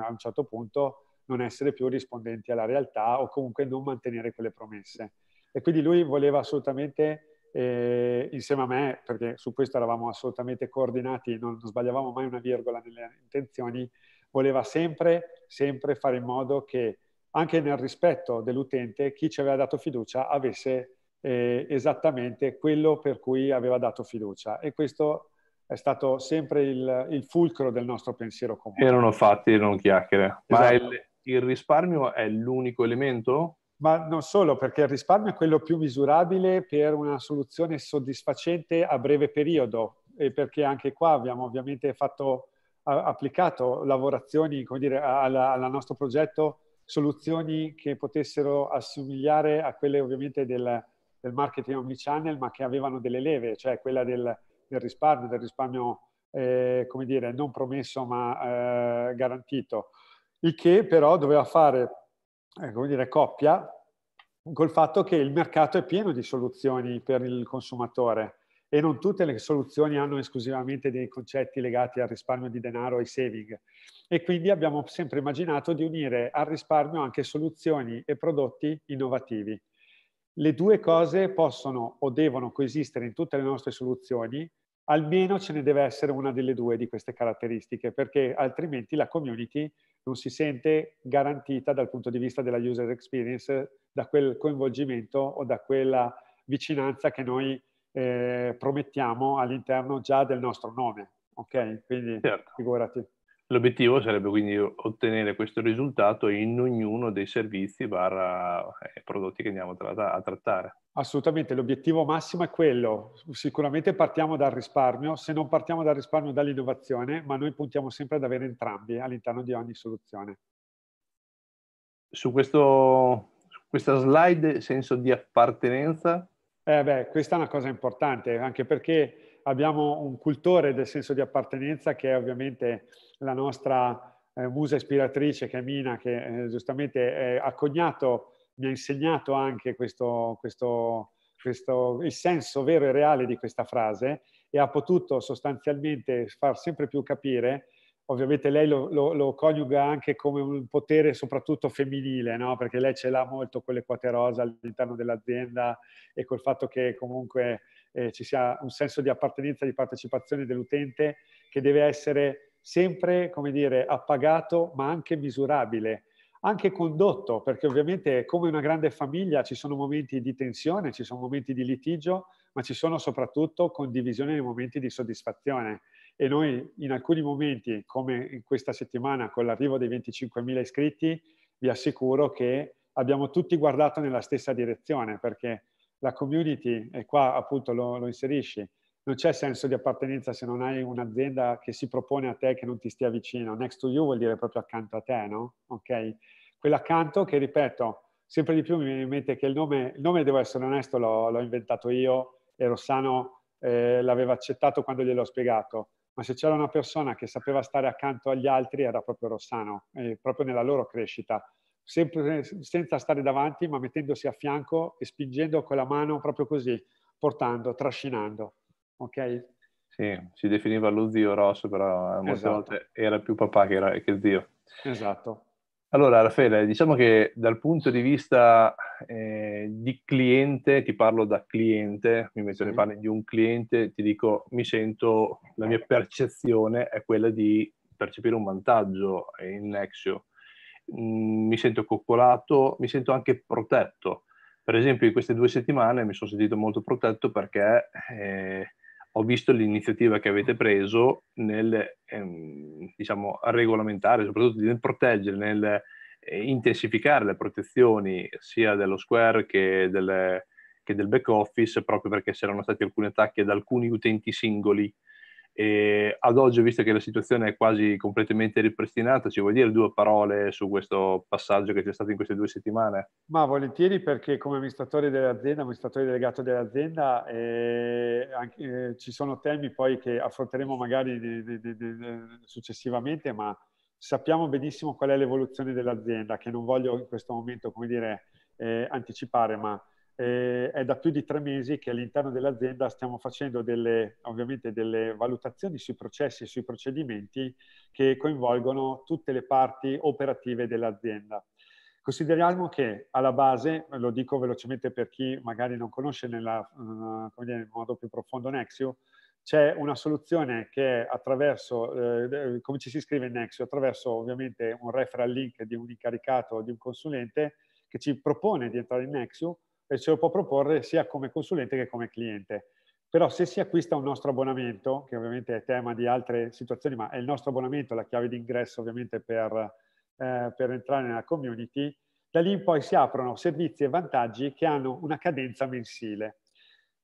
a un certo punto non essere più rispondenti alla realtà o comunque non mantenere quelle promesse. E quindi lui voleva assolutamente, eh, insieme a me, perché su questo eravamo assolutamente coordinati, non, non sbagliavamo mai una virgola nelle intenzioni, voleva sempre, sempre fare in modo che anche nel rispetto dell'utente, chi ci aveva dato fiducia avesse eh, esattamente quello per cui aveva dato fiducia. E questo è stato sempre il, il fulcro del nostro pensiero comune. Erano fatti, erano chiacchiere. Ma esatto. il, il risparmio è l'unico elemento? Ma non solo, perché il risparmio è quello più misurabile per una soluzione soddisfacente a breve periodo e perché anche qua abbiamo ovviamente fatto, applicato lavorazioni, come dire, al nostro progetto soluzioni che potessero assomigliare a quelle ovviamente del, del marketing omnichannel, ma che avevano delle leve, cioè quella del, del risparmio, del risparmio, eh, come dire, non promesso ma eh, garantito. Il che però doveva fare, eh, come dire, coppia col fatto che il mercato è pieno di soluzioni per il consumatore e non tutte le soluzioni hanno esclusivamente dei concetti legati al risparmio di denaro e ai saving. E quindi abbiamo sempre immaginato di unire al risparmio anche soluzioni e prodotti innovativi. Le due cose possono o devono coesistere in tutte le nostre soluzioni, almeno ce ne deve essere una delle due di queste caratteristiche, perché altrimenti la community non si sente garantita dal punto di vista della user experience da quel coinvolgimento o da quella vicinanza che noi eh, promettiamo all'interno già del nostro nome. Ok? Quindi certo. figurati. L'obiettivo sarebbe quindi ottenere questo risultato in ognuno dei servizi barra eh, prodotti che andiamo a trattare. Assolutamente, l'obiettivo massimo è quello. Sicuramente partiamo dal risparmio, se non partiamo dal risparmio dall'innovazione, ma noi puntiamo sempre ad avere entrambi all'interno di ogni soluzione. Su, questo, su questa slide senso di appartenenza eh beh, questa è una cosa importante, anche perché abbiamo un cultore del senso di appartenenza che è ovviamente la nostra eh, musa ispiratrice, che è Mina, che eh, giustamente ha cognato, mi ha insegnato anche questo, questo, questo, il senso vero e reale di questa frase e ha potuto sostanzialmente far sempre più capire ovviamente lei lo, lo, lo, coniuga anche come un potere soprattutto femminile, no? perché lei ce l'ha molto con le quote rosa all'interno dell'azienda e col fatto che comunque eh, ci sia un senso di appartenenza, di partecipazione dell'utente che deve essere sempre, come dire, appagato ma anche misurabile, anche condotto, perché ovviamente come una grande famiglia ci sono momenti di tensione, ci sono momenti di litigio, ma ci sono soprattutto condivisione nei momenti di soddisfazione e noi in alcuni momenti, come in questa settimana con l'arrivo dei 25.000 iscritti, vi assicuro che abbiamo tutti guardato nella stessa direzione perché la community, e qua appunto lo, lo inserisci, non c'è senso di appartenenza se non hai un'azienda che si propone a te che non ti stia vicino. Next to you vuol dire proprio accanto a te, no? Ok? Quell'accanto che, ripeto, sempre di più mi viene in mente che il nome, il nome devo essere onesto, l'ho, inventato io e Rossano eh, l'aveva accettato quando gliel'ho spiegato ma se c'era una persona che sapeva stare accanto agli altri era proprio Rossano, eh, proprio nella loro crescita, sempre senza stare davanti, ma mettendosi a fianco e spingendo con la mano proprio così, portando, trascinando. Ok? Sì, si definiva lo zio Rosso, però molte esatto. volte era più papà che, era, che zio. Esatto. Allora, Raffaele, diciamo che dal punto di vista eh, di cliente, ti parlo da cliente, mi metto sì. ne parli di un cliente, ti dico, mi sento, la mia percezione è quella di percepire un vantaggio in Nexio. Mm, mi sento coccolato, mi sento anche protetto. Per esempio, in queste due settimane mi sono sentito molto protetto perché eh, ho visto l'iniziativa che avete preso nel ehm, diciamo, regolamentare, soprattutto nel proteggere, nel eh, intensificare le protezioni sia dello Square che, delle, che del back office, proprio perché c'erano stati alcuni attacchi ad alcuni utenti singoli e ad oggi, visto che la situazione è quasi completamente ripristinata, ci vuoi dire due parole su questo passaggio che c'è stato in queste due settimane? Ma volentieri perché come amministratore dell'azienda, amministratore delegato dell'azienda, eh, anche, eh, ci sono temi poi che affronteremo magari di, di, di, successivamente, ma sappiamo benissimo qual è l'evoluzione dell'azienda, che non voglio in questo momento, come dire, eh, anticipare, ma eh, è da più di tre mesi che all'interno dell'azienda stiamo facendo delle, ovviamente delle valutazioni sui processi e sui procedimenti che coinvolgono tutte le parti operative dell'azienda. Consideriamo che alla base, lo dico velocemente per chi magari non conosce nella, uh, dire, in modo più profondo Nexio, c'è una soluzione che attraverso, eh, come ci si scrive in Nexio, attraverso ovviamente un referral link di un incaricato o di un consulente che ci propone di entrare in Nexio e ce lo può proporre sia come consulente che come cliente. Però se si acquista un nostro abbonamento, che ovviamente è tema di altre situazioni, ma è il nostro abbonamento la chiave d'ingresso ovviamente per eh, per entrare nella community, da lì in poi si aprono servizi e vantaggi che hanno una cadenza mensile.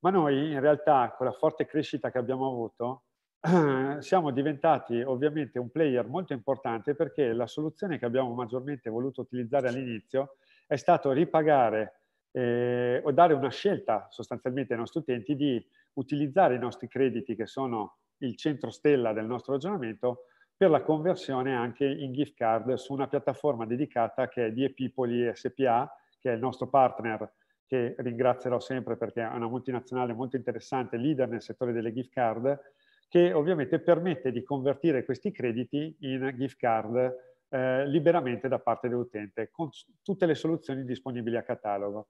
Ma noi in realtà con la forte crescita che abbiamo avuto siamo diventati ovviamente un player molto importante perché la soluzione che abbiamo maggiormente voluto utilizzare all'inizio è stato ripagare eh, o dare una scelta sostanzialmente ai nostri utenti di utilizzare i nostri crediti che sono il centro stella del nostro ragionamento per la conversione anche in gift card su una piattaforma dedicata che è Die Pipoli SPA, che è il nostro partner, che ringrazierò sempre perché è una multinazionale molto interessante, leader nel settore delle gift card, che ovviamente permette di convertire questi crediti in gift card eh, liberamente da parte dell'utente, con tutte le soluzioni disponibili a catalogo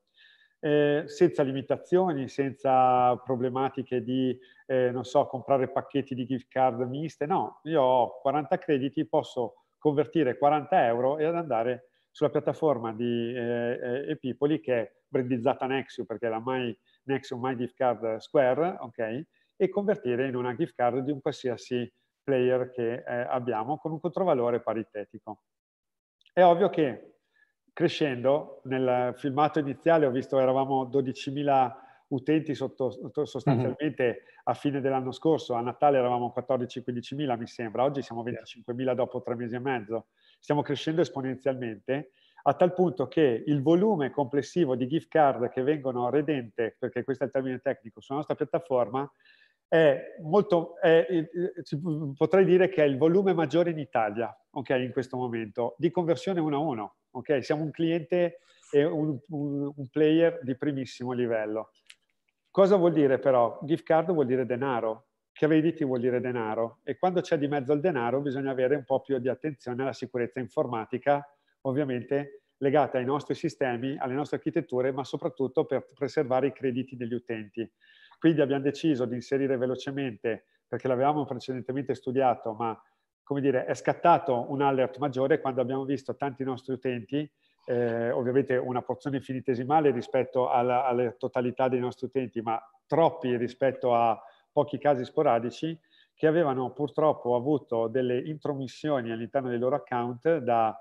eh, senza limitazioni, senza problematiche di, eh, non so, comprare pacchetti di gift card miste. No, io ho 40 crediti, posso convertire 40 euro e andare sulla piattaforma di eh, Epipoli che è brandizzata Nexio perché la My, Nexio My Gift Card Square, ok? E convertire in una gift card di un qualsiasi player che eh, abbiamo con un controvalore paritetico. È ovvio che crescendo, nel filmato iniziale ho visto eravamo 12.000 utenti sotto, sostanzialmente mm-hmm. a fine dell'anno scorso, a Natale eravamo 14-15.000 mi sembra, oggi siamo 25.000 dopo tre mesi e mezzo, stiamo crescendo esponenzialmente a tal punto che il volume complessivo di gift card che vengono redente, perché questo è il termine tecnico, sulla nostra piattaforma è molto, è, potrei dire che è il volume maggiore in Italia, ok, in questo momento, di conversione uno a uno. Ok, siamo un cliente e un, un, un player di primissimo livello. Cosa vuol dire però? Gift card vuol dire denaro, crediti vuol dire denaro e quando c'è di mezzo il denaro bisogna avere un po' più di attenzione alla sicurezza informatica, ovviamente legata ai nostri sistemi, alle nostre architetture, ma soprattutto per preservare i crediti degli utenti. Quindi abbiamo deciso di inserire velocemente, perché l'avevamo precedentemente studiato, ma come dire, è scattato un alert maggiore quando abbiamo visto tanti nostri utenti, eh, ovviamente una porzione infinitesimale rispetto alla, alla, totalità dei nostri utenti, ma troppi rispetto a pochi casi sporadici, che avevano purtroppo avuto delle intromissioni all'interno dei loro account da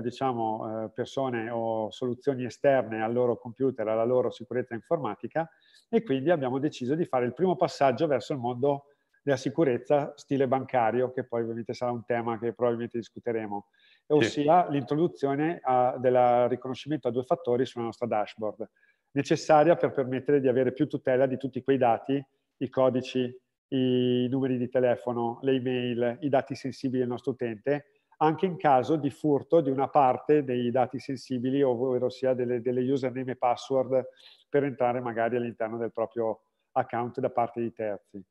diciamo, eh, persone o soluzioni esterne al loro computer, alla loro sicurezza informatica e quindi abbiamo deciso di fare il primo passaggio verso il mondo della sicurezza stile bancario, che poi ovviamente sarà un tema che probabilmente discuteremo, ossia sì. l'introduzione del riconoscimento a due fattori sulla nostra dashboard, necessaria per permettere di avere più tutela di tutti quei dati, i codici, i numeri di telefono, le email, i dati sensibili del nostro utente, anche in caso di furto di una parte dei dati sensibili, ovvero sia delle, delle username e password per entrare magari all'interno del proprio account da parte di terzi.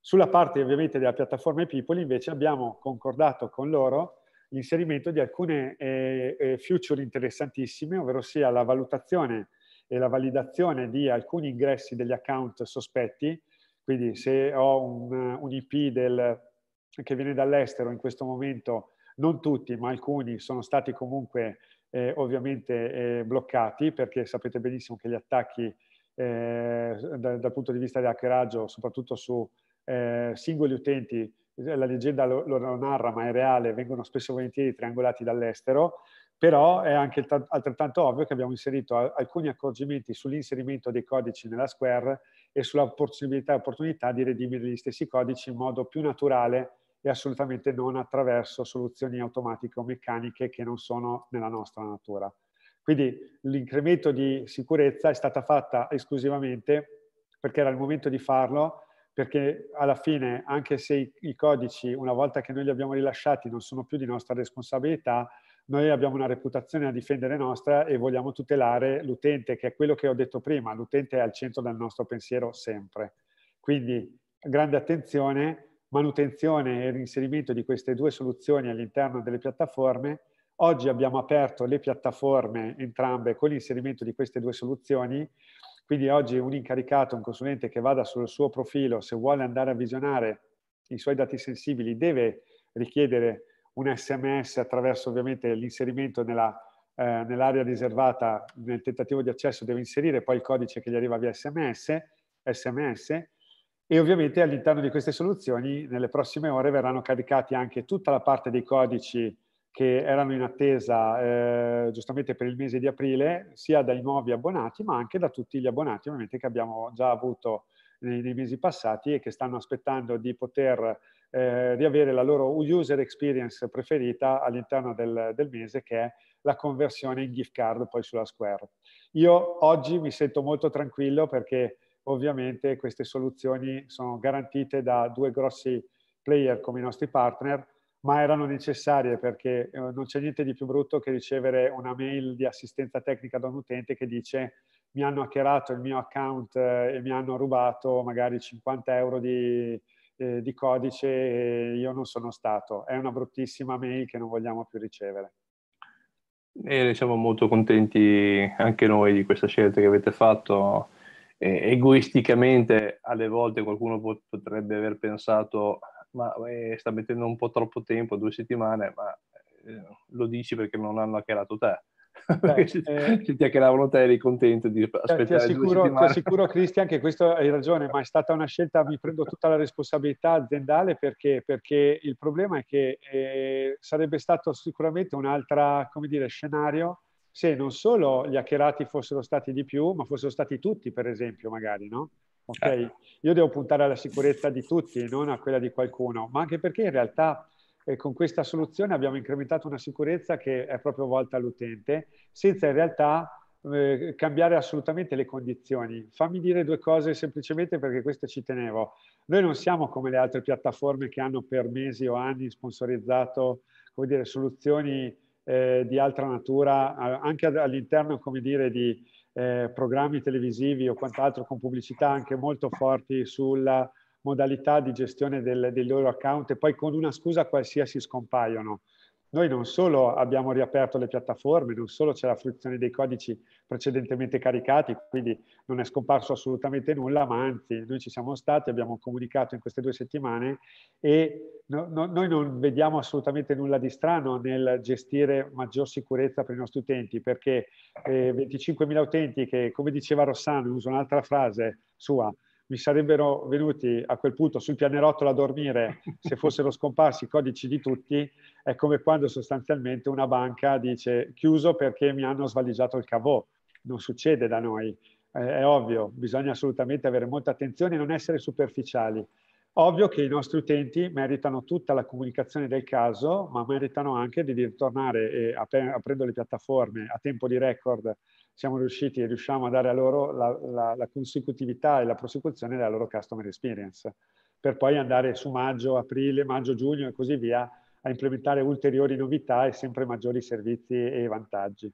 Sulla parte ovviamente della piattaforma People invece abbiamo concordato con loro l'inserimento di alcune eh, eh, feature interessantissime, ovvero sia la valutazione e la validazione di alcuni ingressi degli account sospetti, quindi se ho un, un IP del, che viene dall'estero in questo momento, non tutti ma alcuni sono stati comunque eh, ovviamente eh, bloccati perché sapete benissimo che gli attacchi eh, da, dal punto di vista di hackeraggio, soprattutto su eh, singoli utenti, la leggenda lo, lo, narra ma è reale, vengono spesso e volentieri triangolati dall'estero, però è anche altrettanto ovvio che abbiamo inserito alcuni accorgimenti sull'inserimento dei codici nella Square e sulla possibilità e opportunità di redimere gli stessi codici in modo più naturale e assolutamente non attraverso soluzioni automatiche o meccaniche che non sono nella nostra natura. Quindi l'incremento di sicurezza è stata fatta esclusivamente perché era il momento di farlo perché alla fine, anche se i, i codici, una volta che noi li abbiamo rilasciati, non sono più di nostra responsabilità, noi abbiamo una reputazione a difendere nostra e vogliamo tutelare l'utente, che è quello che ho detto prima, l'utente è al centro del nostro pensiero sempre. Quindi grande attenzione, manutenzione e reinserimento di queste due soluzioni all'interno delle piattaforme. Oggi abbiamo aperto le piattaforme entrambe con l'inserimento di queste due soluzioni, quindi oggi un incaricato, un consulente che vada sul suo profilo, se vuole andare a visionare i suoi dati sensibili, deve richiedere un sms attraverso ovviamente l'inserimento nella, eh, nell'area riservata nel tentativo di accesso deve inserire poi il codice che gli arriva via sms, sms e ovviamente all'interno di queste soluzioni nelle prossime ore verranno caricati anche tutta la parte dei codici che erano in attesa eh, giustamente per il mese di aprile, sia dai nuovi abbonati, ma anche da tutti gli abbonati ovviamente che abbiamo già avuto nei, nei mesi passati e che stanno aspettando di poter eh, riavere la loro user experience preferita all'interno del, del mese, che è la conversione in gift card poi sulla Square. Io oggi mi sento molto tranquillo perché ovviamente queste soluzioni sono garantite da due grossi player come i nostri partner, ma erano necessarie perché eh, non c'è niente di più brutto che ricevere una mail di assistenza tecnica da un utente che dice mi hanno hackerato il mio account eh, e mi hanno rubato magari 50 euro di, eh, di codice e io non sono stato. È una bruttissima mail che non vogliamo più ricevere. E siamo molto contenti anche noi di questa scelta che avete fatto. Eh, egoisticamente alle volte qualcuno potrebbe aver pensato ma eh, sta mettendo un po' troppo tempo, due settimane, ma eh, lo dici perché non hanno hackerato te. Beh, se, eh, se ti hackeravano te eri contento di aspettare ti assicuro, ti assicuro Cristian che questo hai ragione, ma è stata una scelta, mi prendo tutta la responsabilità aziendale perché, perché il problema è che eh, sarebbe stato sicuramente un altro scenario se non solo gli hackerati fossero stati di più, ma fossero stati tutti, per esempio, magari, no? Ok? Eh. Io devo puntare alla sicurezza di tutti, non a quella di qualcuno, ma anche perché in realtà eh, con questa soluzione abbiamo incrementato una sicurezza che è proprio volta all'utente, senza in realtà eh, cambiare assolutamente le condizioni. Fammi dire due cose semplicemente perché queste ci tenevo. Noi non siamo come le altre piattaforme che hanno per mesi o anni sponsorizzato come dire, soluzioni eh, di altra natura, anche all'interno come dire, di eh, programmi televisivi o quant'altro con pubblicità anche molto forti sulla modalità di gestione del, dei loro account e poi con una scusa qualsiasi scompaiono. Noi non solo abbiamo riaperto le piattaforme, non solo c'è la fruizione dei codici precedentemente caricati, quindi non è scomparso assolutamente nulla, ma anzi noi ci siamo stati, abbiamo comunicato in queste due settimane e no, no, noi non vediamo assolutamente nulla di strano nel gestire maggior sicurezza per i nostri utenti, perché eh, 25.000 utenti che, come diceva Rossano, uso un'altra frase sua, mi sarebbero venuti a quel punto sul pianerottolo a dormire se fossero scomparsi i codici di tutti, è come quando sostanzialmente una banca dice chiuso perché mi hanno svaligiato il cavò. Non succede da noi, è ovvio, bisogna assolutamente avere molta attenzione e non essere superficiali. Ovvio che i nostri utenti meritano tutta la comunicazione del caso, ma meritano anche di ritornare e aprendo le piattaforme a tempo di record siamo riusciti e riusciamo a dare a loro la, la, la, consecutività e la prosecuzione della loro customer experience, per poi andare su maggio, aprile, maggio, giugno e così via a implementare ulteriori novità e sempre maggiori servizi e vantaggi.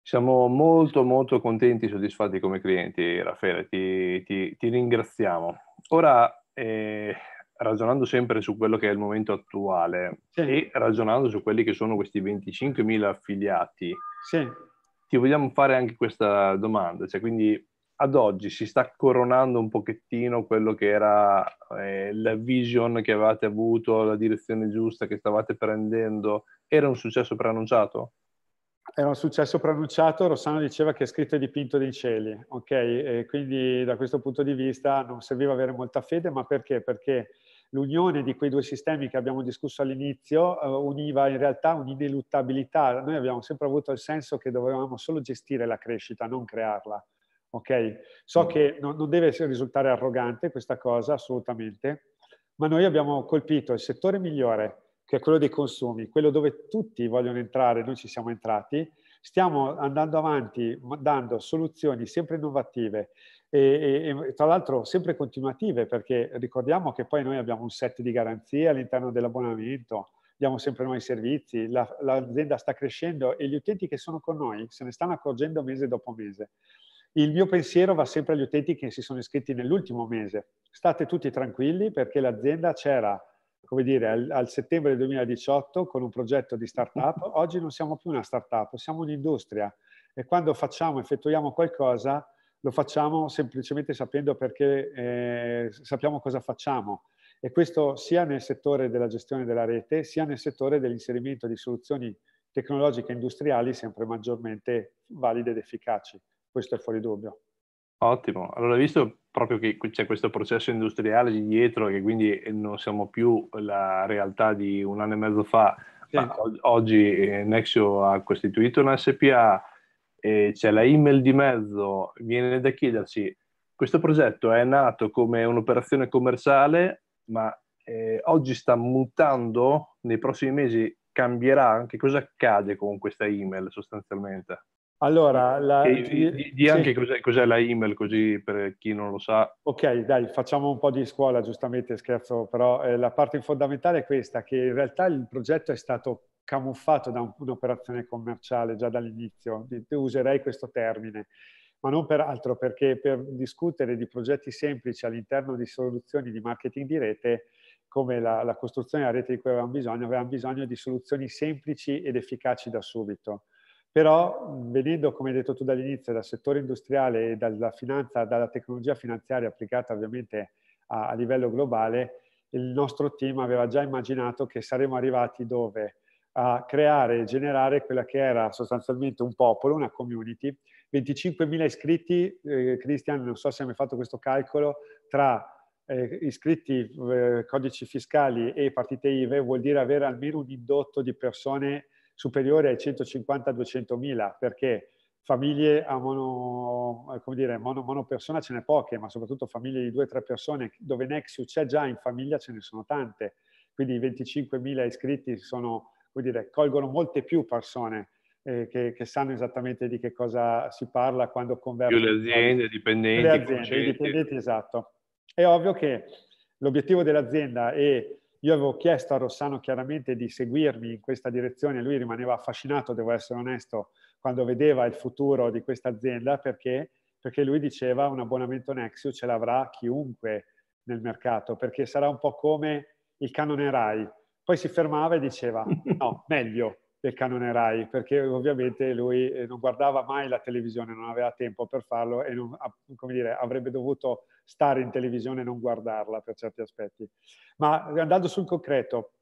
Siamo molto molto contenti e soddisfatti come clienti, Raffaele, ti, ti, ti ringraziamo. Ora, eh, ragionando sempre su quello che è il momento attuale sì. e ragionando su quelli che sono questi 25.000 affiliati, sì ti vogliamo fare anche questa domanda, cioè quindi ad oggi si sta coronando un pochettino quello che era eh, la vision che avevate avuto, la direzione giusta che stavate prendendo, era un successo preannunciato? Era un successo preannunciato, Rossano diceva che è scritto e dipinto dei cieli, ok? E quindi da questo punto di vista non serviva avere molta fede, ma perché? Perché l'unione di quei due sistemi che abbiamo discusso all'inizio uh, univa in realtà un'ineluttabilità. Noi abbiamo sempre avuto il senso che dovevamo solo gestire la crescita, non crearla. Ok? So mm. che non, non deve risultare arrogante questa cosa, assolutamente, ma noi abbiamo colpito il settore migliore, che è quello dei consumi, quello dove tutti vogliono entrare, noi ci siamo entrati, stiamo andando avanti dando soluzioni sempre innovative e, e, e, tra l'altro sempre continuative perché ricordiamo che poi noi abbiamo un set di garanzie all'interno dell'abbonamento, diamo sempre nuovi servizi, la, l'azienda sta crescendo e gli utenti che sono con noi se ne stanno accorgendo mese dopo mese. Il mio pensiero va sempre agli utenti che si sono iscritti nell'ultimo mese. State tutti tranquilli perché l'azienda c'era, come dire, al, al settembre 2018 con un progetto di startup. Oggi non siamo più una startup, siamo un'industria e quando facciamo, effettuiamo qualcosa, lo facciamo semplicemente sapendo perché eh, sappiamo cosa facciamo. E questo sia nel settore della gestione della rete, sia nel settore dell'inserimento di soluzioni tecnologiche industriali sempre maggiormente valide ed efficaci questo è fuori dubbio. Ottimo, allora visto proprio che c'è questo processo industriale di dietro e quindi non siamo più la realtà di un anno e mezzo fa, sì. ma oggi eh, Nexio ha costituito una SPA e c'è la email di mezzo, viene da chiedersi, questo progetto è nato come un'operazione commerciale, ma eh, oggi sta mutando, nei prossimi mesi cambierà, che cosa accade con questa email sostanzialmente? Allora, la, e, di, di, anche sì. cos'è, cos'è, la email, così per chi non lo sa. Ok, dai, facciamo un po' di scuola, giustamente scherzo, però eh, la parte fondamentale è questa, che in realtà il progetto è stato camuffato da un, un'operazione commerciale già dall'inizio, userei questo termine, ma non per altro perché per discutere di progetti semplici all'interno di soluzioni di marketing di rete, come la, la costruzione della rete di cui avevamo bisogno, avevamo bisogno di soluzioni semplici ed efficaci da subito. Però venendo, come hai detto tu dall'inizio, dal settore industriale e dalla finanza, dalla tecnologia finanziaria applicata ovviamente a, a livello globale, il nostro team aveva già immaginato che saremmo arrivati dove? A creare e generare quella che era sostanzialmente un popolo, una community, 25.000 iscritti, eh, Christian, non so se hai mai fatto questo calcolo, tra eh, iscritti, eh, codici fiscali e partite IVE vuol dire avere almeno un indotto di persone superiore ai 150-200 mila, perché famiglie a mono, come dire, mono, monopersona ce n'è poche, ma soprattutto famiglie di due o tre persone, dove Nexiu c'è già in famiglia ce ne sono tante. Quindi i 25 mila iscritti sono, come dire, colgono molte più persone eh, che, che, sanno esattamente di che cosa si parla quando convertono. Più le aziende, dipendenti. Le aziende, i dipendenti, esatto. È ovvio che l'obiettivo dell'azienda è io avevo chiesto a Rossano chiaramente di seguirmi in questa direzione, lui rimaneva affascinato, devo essere onesto, quando vedeva il futuro di questa azienda perché, perché lui diceva un abbonamento Nexus ce l'avrà chiunque nel mercato, perché sarà un po' come il canone RAI. Poi si fermava e diceva no, meglio, del canone RAI, perché ovviamente lui eh, non guardava mai la televisione, non aveva tempo per farlo e non, come dire, avrebbe dovuto stare in televisione e non guardarla per certi aspetti. Ma andando sul concreto,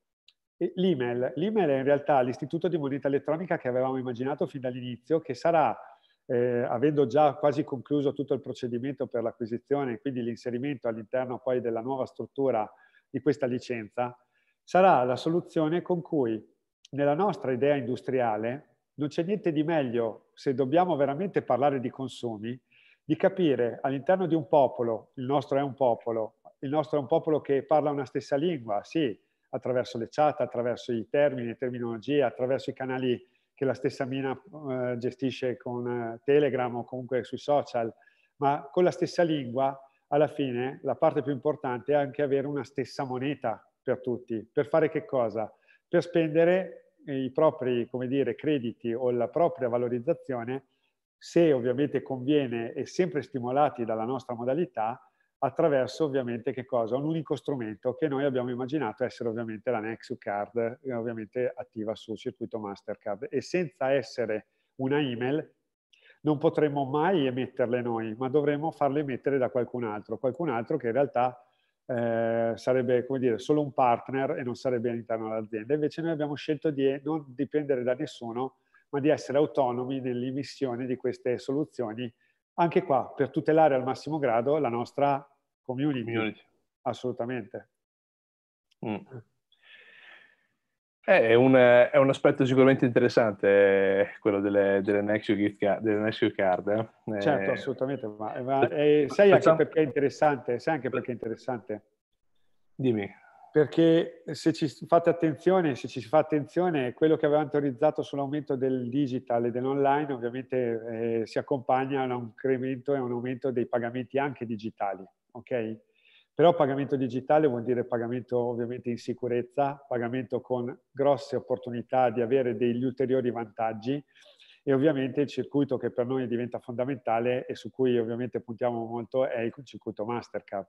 l'email, l'email è in realtà l'istituto di moneta elettronica che avevamo immaginato fin dall'inizio, che sarà, eh, avendo già quasi concluso tutto il procedimento per l'acquisizione, quindi l'inserimento all'interno poi della nuova struttura di questa licenza, sarà la soluzione con cui nella nostra idea industriale non c'è niente di meglio, se dobbiamo veramente parlare di consumi, di capire all'interno di un popolo, il nostro è un popolo, il nostro è un popolo che parla una stessa lingua, sì, attraverso le chat, attraverso i termini, le terminologie, attraverso i canali che la stessa Mina eh, gestisce con eh, Telegram o comunque sui social, ma con la stessa lingua, alla fine la parte più importante è anche avere una stessa moneta per tutti. Per fare che cosa? per spendere i propri come dire, crediti o la propria valorizzazione, se ovviamente conviene e sempre stimolati dalla nostra modalità, attraverso ovviamente che cosa? Un unico strumento che noi abbiamo immaginato essere ovviamente la Nexus Card, ovviamente attiva sul circuito Mastercard. E senza essere una email non potremmo mai emetterle noi, ma dovremmo farle emettere da qualcun altro, qualcun altro che in realtà eh, sarebbe come dire, solo un partner e non sarebbe all'interno dell'azienda. Invece noi abbiamo scelto di non dipendere da nessuno, ma di essere autonomi nell'emissione di queste soluzioni, anche qua per tutelare al massimo grado la nostra community. community. Assolutamente. Mm. È un, è un, aspetto sicuramente interessante quello delle, delle Nexio gift card. Delle Nexio card eh. Certo, assolutamente, ma, ma eh, sai, anche perché è interessante, sai anche perché è interessante. Dimmi. Perché se ci fate attenzione, se ci si fa attenzione, quello che avevamo teorizzato sull'aumento del digital e dell'online ovviamente eh, si accompagna a un incremento e un aumento dei pagamenti anche digitali, ok? Però pagamento digitale vuol dire pagamento ovviamente in sicurezza, pagamento con grosse opportunità di avere degli ulteriori vantaggi e ovviamente il circuito che per noi diventa fondamentale e su cui ovviamente puntiamo molto è il circuito Mastercard.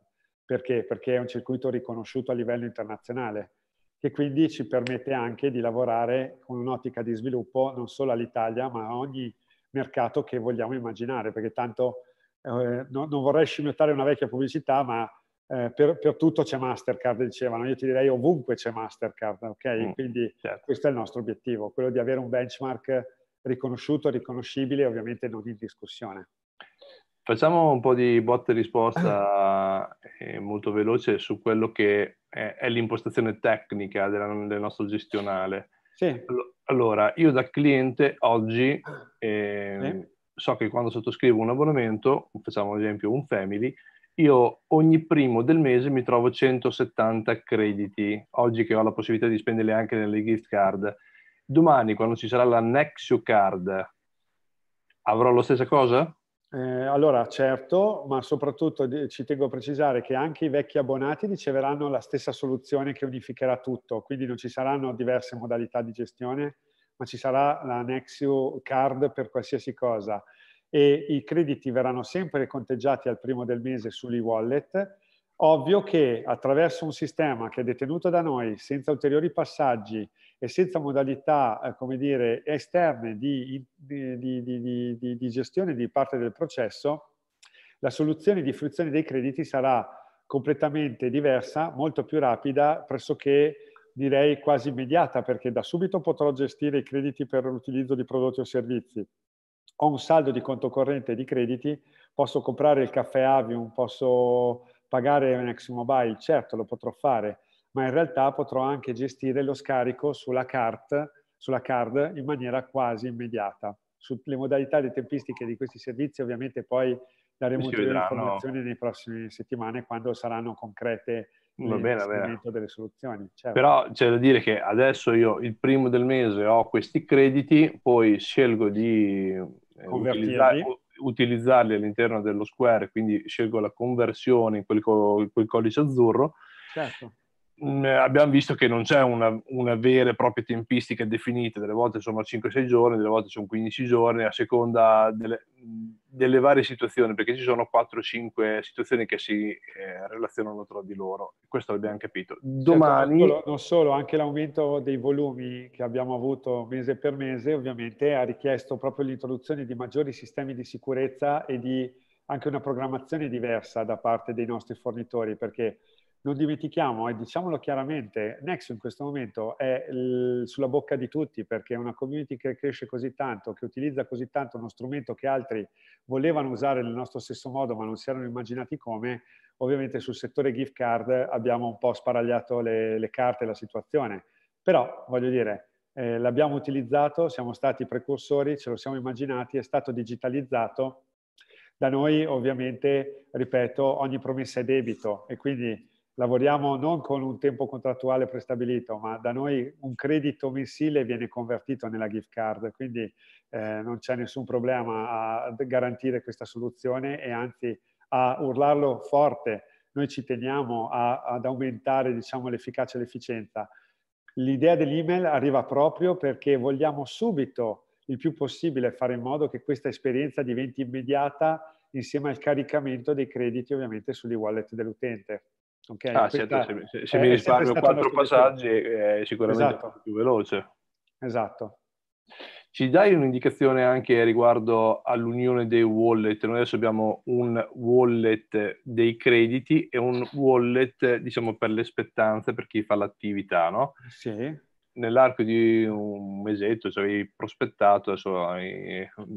Perché? Perché è un circuito riconosciuto a livello internazionale che quindi ci permette anche di lavorare con un'ottica di sviluppo non solo all'Italia ma a ogni mercato che vogliamo immaginare perché tanto eh, no, non vorrei scimmiottare una vecchia pubblicità ma eh, per, per, tutto c'è Mastercard, dicevano, io ti direi ovunque c'è Mastercard, ok? Mm, Quindi certo. questo è il nostro obiettivo, quello di avere un benchmark riconosciuto, riconoscibile e ovviamente non in discussione. Facciamo un po' di botte e risposta eh, molto veloce su quello che è, è l'impostazione tecnica della, del nostro gestionale. Sì. Allora, io da cliente oggi eh, sì. so che quando sottoscrivo un abbonamento, facciamo ad esempio un family, io ogni primo del mese mi trovo 170 crediti, oggi che ho la possibilità di spenderli anche nelle gift card. Domani, quando ci sarà la Nexio Card, avrò la stessa cosa? Eh, allora, certo, ma soprattutto ci tengo a precisare che anche i vecchi abbonati riceveranno la stessa soluzione che unificherà tutto, quindi non ci saranno diverse modalità di gestione, ma ci sarà la Nexio Card per qualsiasi cosa e i crediti verranno sempre conteggiati al primo del mese sull'e-wallet. Ovvio che attraverso un sistema che è detenuto da noi senza ulteriori passaggi e senza modalità, eh, come dire, esterne di, di, di, di, gestione di parte del processo, la soluzione di fruizione dei crediti sarà completamente diversa, molto più rapida, pressoché direi quasi immediata, perché da subito potrò gestire i crediti per l'utilizzo di prodotti o servizi. Ho un saldo di conto corrente di crediti, posso comprare il caffè Avium, posso pagare un ex mobile, certo lo potrò fare, ma in realtà potrò anche gestire lo scarico sulla card, sulla card in maniera quasi immediata. Sulle modalità e tempistiche di questi servizi ovviamente poi daremo ulteriori informazioni nelle prossime settimane quando saranno concrete Va bene, bene. delle soluzioni. Certo. Però c'è da dire che adesso io il primo del mese ho questi crediti, poi scelgo di eh, utilizzarli, utilizzarli all'interno dello Square, quindi scelgo la conversione in quel, quel codice azzurro. Certo. Mm, abbiamo visto che non c'è una, una, vera e propria tempistica definita, delle volte sono 5-6 giorni, delle volte sono 15 giorni, a seconda delle, delle varie situazioni, perché ci sono 4-5 situazioni che si eh, relazionano tra di loro. Questo l'abbiamo capito. Domani... Certo, non solo, anche l'aumento dei volumi che abbiamo avuto mese per mese, ovviamente ha richiesto proprio l'introduzione di maggiori sistemi di sicurezza e di anche una programmazione diversa da parte dei nostri fornitori, perché non dimentichiamo, e diciamolo chiaramente, Nexo in questo momento è sulla bocca di tutti perché è una community che cresce così tanto, che utilizza così tanto uno strumento che altri volevano usare nel nostro stesso modo ma non si erano immaginati come, ovviamente sul settore gift card abbiamo un po' sparagliato le, le carte la situazione. Però, voglio dire, eh, l'abbiamo utilizzato, siamo stati precursori, ce lo siamo immaginati, è stato digitalizzato. Da noi ovviamente, ripeto, ogni promessa è debito e quindi lavoriamo non con un tempo contrattuale prestabilito, ma da noi un credito mensile viene convertito nella gift card, quindi eh, non c'è nessun problema a garantire questa soluzione e anzi a urlarlo forte. Noi ci teniamo a, ad aumentare diciamo, l'efficacia e l'efficienza. L'idea dell'email arriva proprio perché vogliamo subito il più possibile fare in modo che questa esperienza diventi immediata insieme al caricamento dei crediti ovviamente sugli wallet dell'utente. Okay? Ah, certo, se, se, se mi risparmio quattro passaggi è sicuramente esatto. più veloce. Esatto. Ci dai un'indicazione anche riguardo all'unione dei wallet? Noi adesso abbiamo un wallet dei crediti e un wallet, diciamo, per le spettanze, per chi fa l'attività, no? Sì. Nell'arco di un mesetto ci avevi prospettato, adesso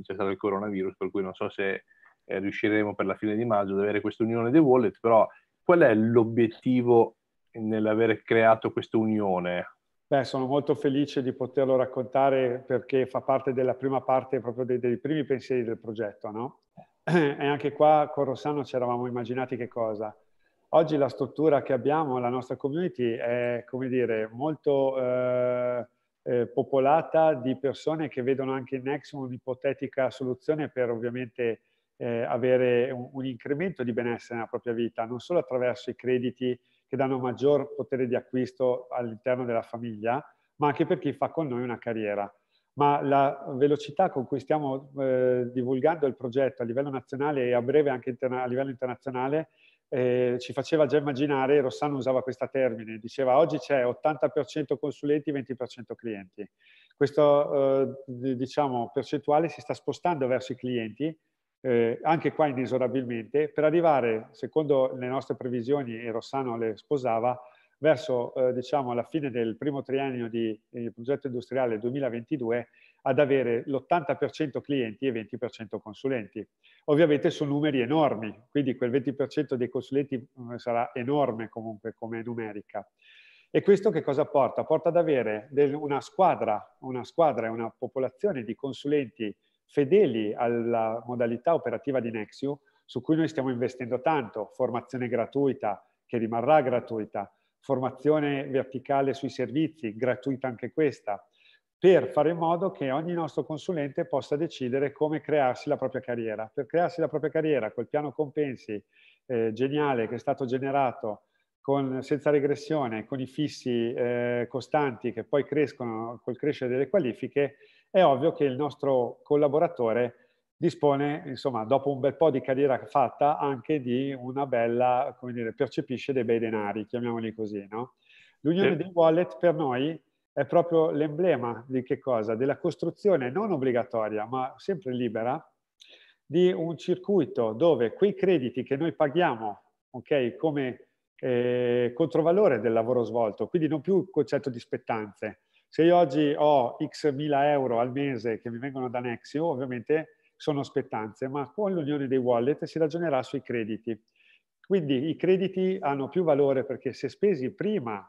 c'è stato il coronavirus, per cui non so se eh, riusciremo per la fine di maggio ad avere questa unione dei wallet, però qual è l'obiettivo nell'aver creato questa unione? Beh, sono molto felice di poterlo raccontare perché fa parte della prima parte proprio dei, dei primi pensieri del progetto, no? E anche qua con Rossano ci eravamo immaginati che cosa? oggi la struttura che abbiamo, la nostra community è, come dire, molto eh, eh, popolata di persone che vedono anche in Next un'ipotetica soluzione per ovviamente eh, avere un, un, incremento di benessere nella propria vita, non solo attraverso i crediti che danno maggior potere di acquisto all'interno della famiglia, ma anche per chi fa con noi una carriera. Ma la velocità con cui stiamo eh, divulgando il progetto a livello nazionale e a breve anche a livello internazionale eh, ci faceva già immaginare, Rossano usava questo termine, diceva oggi c'è 80% consulenti, 20% clienti. Questa eh, diciamo, percentuale si sta spostando verso i clienti, eh, anche qua inesorabilmente, per arrivare, secondo le nostre previsioni, e Rossano le sposava, verso eh, diciamo, la fine del primo triennio di, di progetto industriale 2022 ad avere l'80% clienti e 20% consulenti. Ovviamente sono numeri enormi, quindi quel 20% dei consulenti eh, sarà enorme comunque come numerica. E questo che cosa porta? Porta ad avere una squadra, una squadra e una popolazione di consulenti fedeli alla modalità operativa di Nexiu, su cui noi stiamo investendo tanto, formazione gratuita, che rimarrà gratuita, formazione verticale sui servizi, gratuita anche questa, per fare in modo che ogni nostro consulente possa decidere come crearsi la propria carriera. Per crearsi la propria carriera, col piano compensi eh, geniale che è stato generato con, senza regressione, con i fissi eh, costanti che poi crescono col crescere delle qualifiche, è ovvio che il nostro collaboratore dispone, insomma, dopo un bel po' di carriera fatta, anche di una bella, come dire, percepisce dei bei denari, chiamiamoli così, no? L'unione dei wallet per noi è proprio l'emblema di che cosa? Della costruzione non obbligatoria, ma sempre libera, di un circuito dove quei crediti che noi paghiamo, ok, come eh, controvalore del lavoro svolto, quindi non più il concetto di spettanze. Se io oggi ho x mila euro al mese che mi vengono da Nexio, ovviamente sono spettanze, ma con l'unione dei wallet si ragionerà sui crediti. Quindi i crediti hanno più valore perché se spesi prima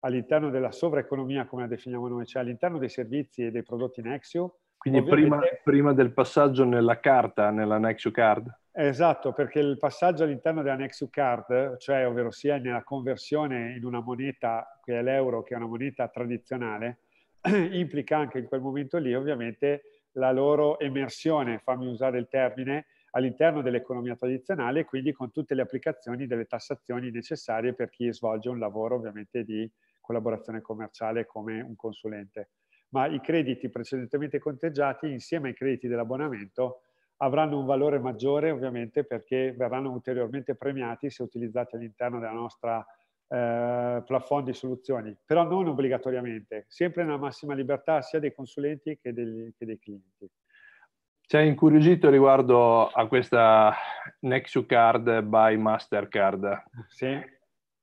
all'interno della sovraeconomia, come la definiamo noi, cioè all'interno dei servizi e dei prodotti Nexio. Quindi prima, prima, del passaggio nella carta, nella Nexio Card? Esatto, perché il passaggio all'interno della Nexio Card, cioè ovvero sia nella conversione in una moneta che è l'euro, che è una moneta tradizionale, implica anche in quel momento lì ovviamente la loro emersione, fammi usare il termine, all'interno dell'economia tradizionale, quindi con tutte le applicazioni delle tassazioni necessarie per chi svolge un lavoro ovviamente di collaborazione commerciale come un consulente. Ma i crediti precedentemente conteggiati insieme ai crediti dell'abbonamento avranno un valore maggiore ovviamente perché verranno ulteriormente premiati se utilizzati all'interno della nostra eh, plafond di soluzioni, però non obbligatoriamente, sempre nella massima libertà sia dei consulenti che, degli, che dei clienti. Ci hai incuriosito riguardo a questa Nexu Card by Mastercard. Sì.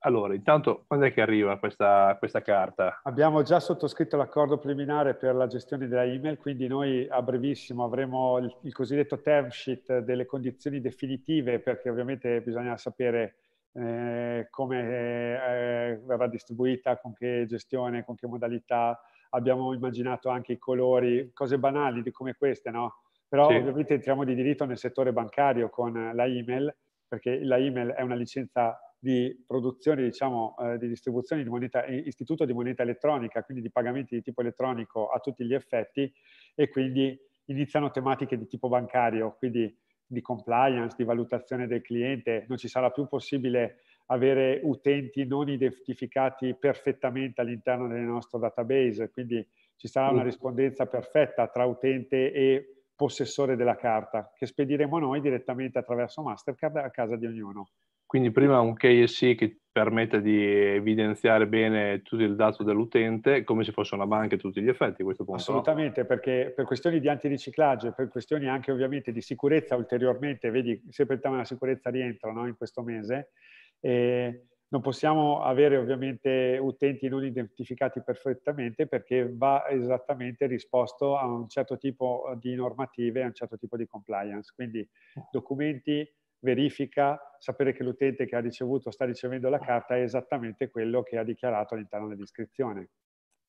Allora, intanto quando è che arriva questa, questa, carta? Abbiamo già sottoscritto l'accordo preliminare per la gestione della email, quindi noi a brevissimo avremo il, il cosiddetto term sheet delle condizioni definitive, perché ovviamente bisogna sapere eh, come eh, verrà distribuita, con che gestione, con che modalità. Abbiamo immaginato anche i colori, cose banali di come queste, no? Però sì. ovviamente entriamo di diritto nel settore bancario con la email, perché la email è una licenza di produzione, diciamo, eh, di distribuzione di moneta, istituto di moneta elettronica, quindi di pagamenti di tipo elettronico a tutti gli effetti e quindi iniziano tematiche di tipo bancario, quindi di compliance, di valutazione del cliente, non ci sarà più possibile avere utenti non identificati perfettamente all'interno del nostro database, quindi ci sarà una mm. rispondenza perfetta tra utente e possessore della carta che spediremo noi direttamente attraverso Mastercard a casa di ognuno. Quindi prima un KSC che permette di evidenziare bene tutto il dato dell'utente come se fosse una banca a tutti gli effetti a questo punto. Assolutamente, no? perché per questioni di antiriciclaggio e per questioni anche ovviamente di sicurezza ulteriormente, vedi, sempre il tema della sicurezza rientra no, in questo mese, e non possiamo avere ovviamente utenti non identificati perfettamente perché va esattamente risposto a un certo tipo di normative, a un certo tipo di compliance. Quindi documenti verifica, sapere che l'utente che ha ricevuto sta ricevendo la carta è esattamente quello che ha dichiarato all'interno dell'iscrizione.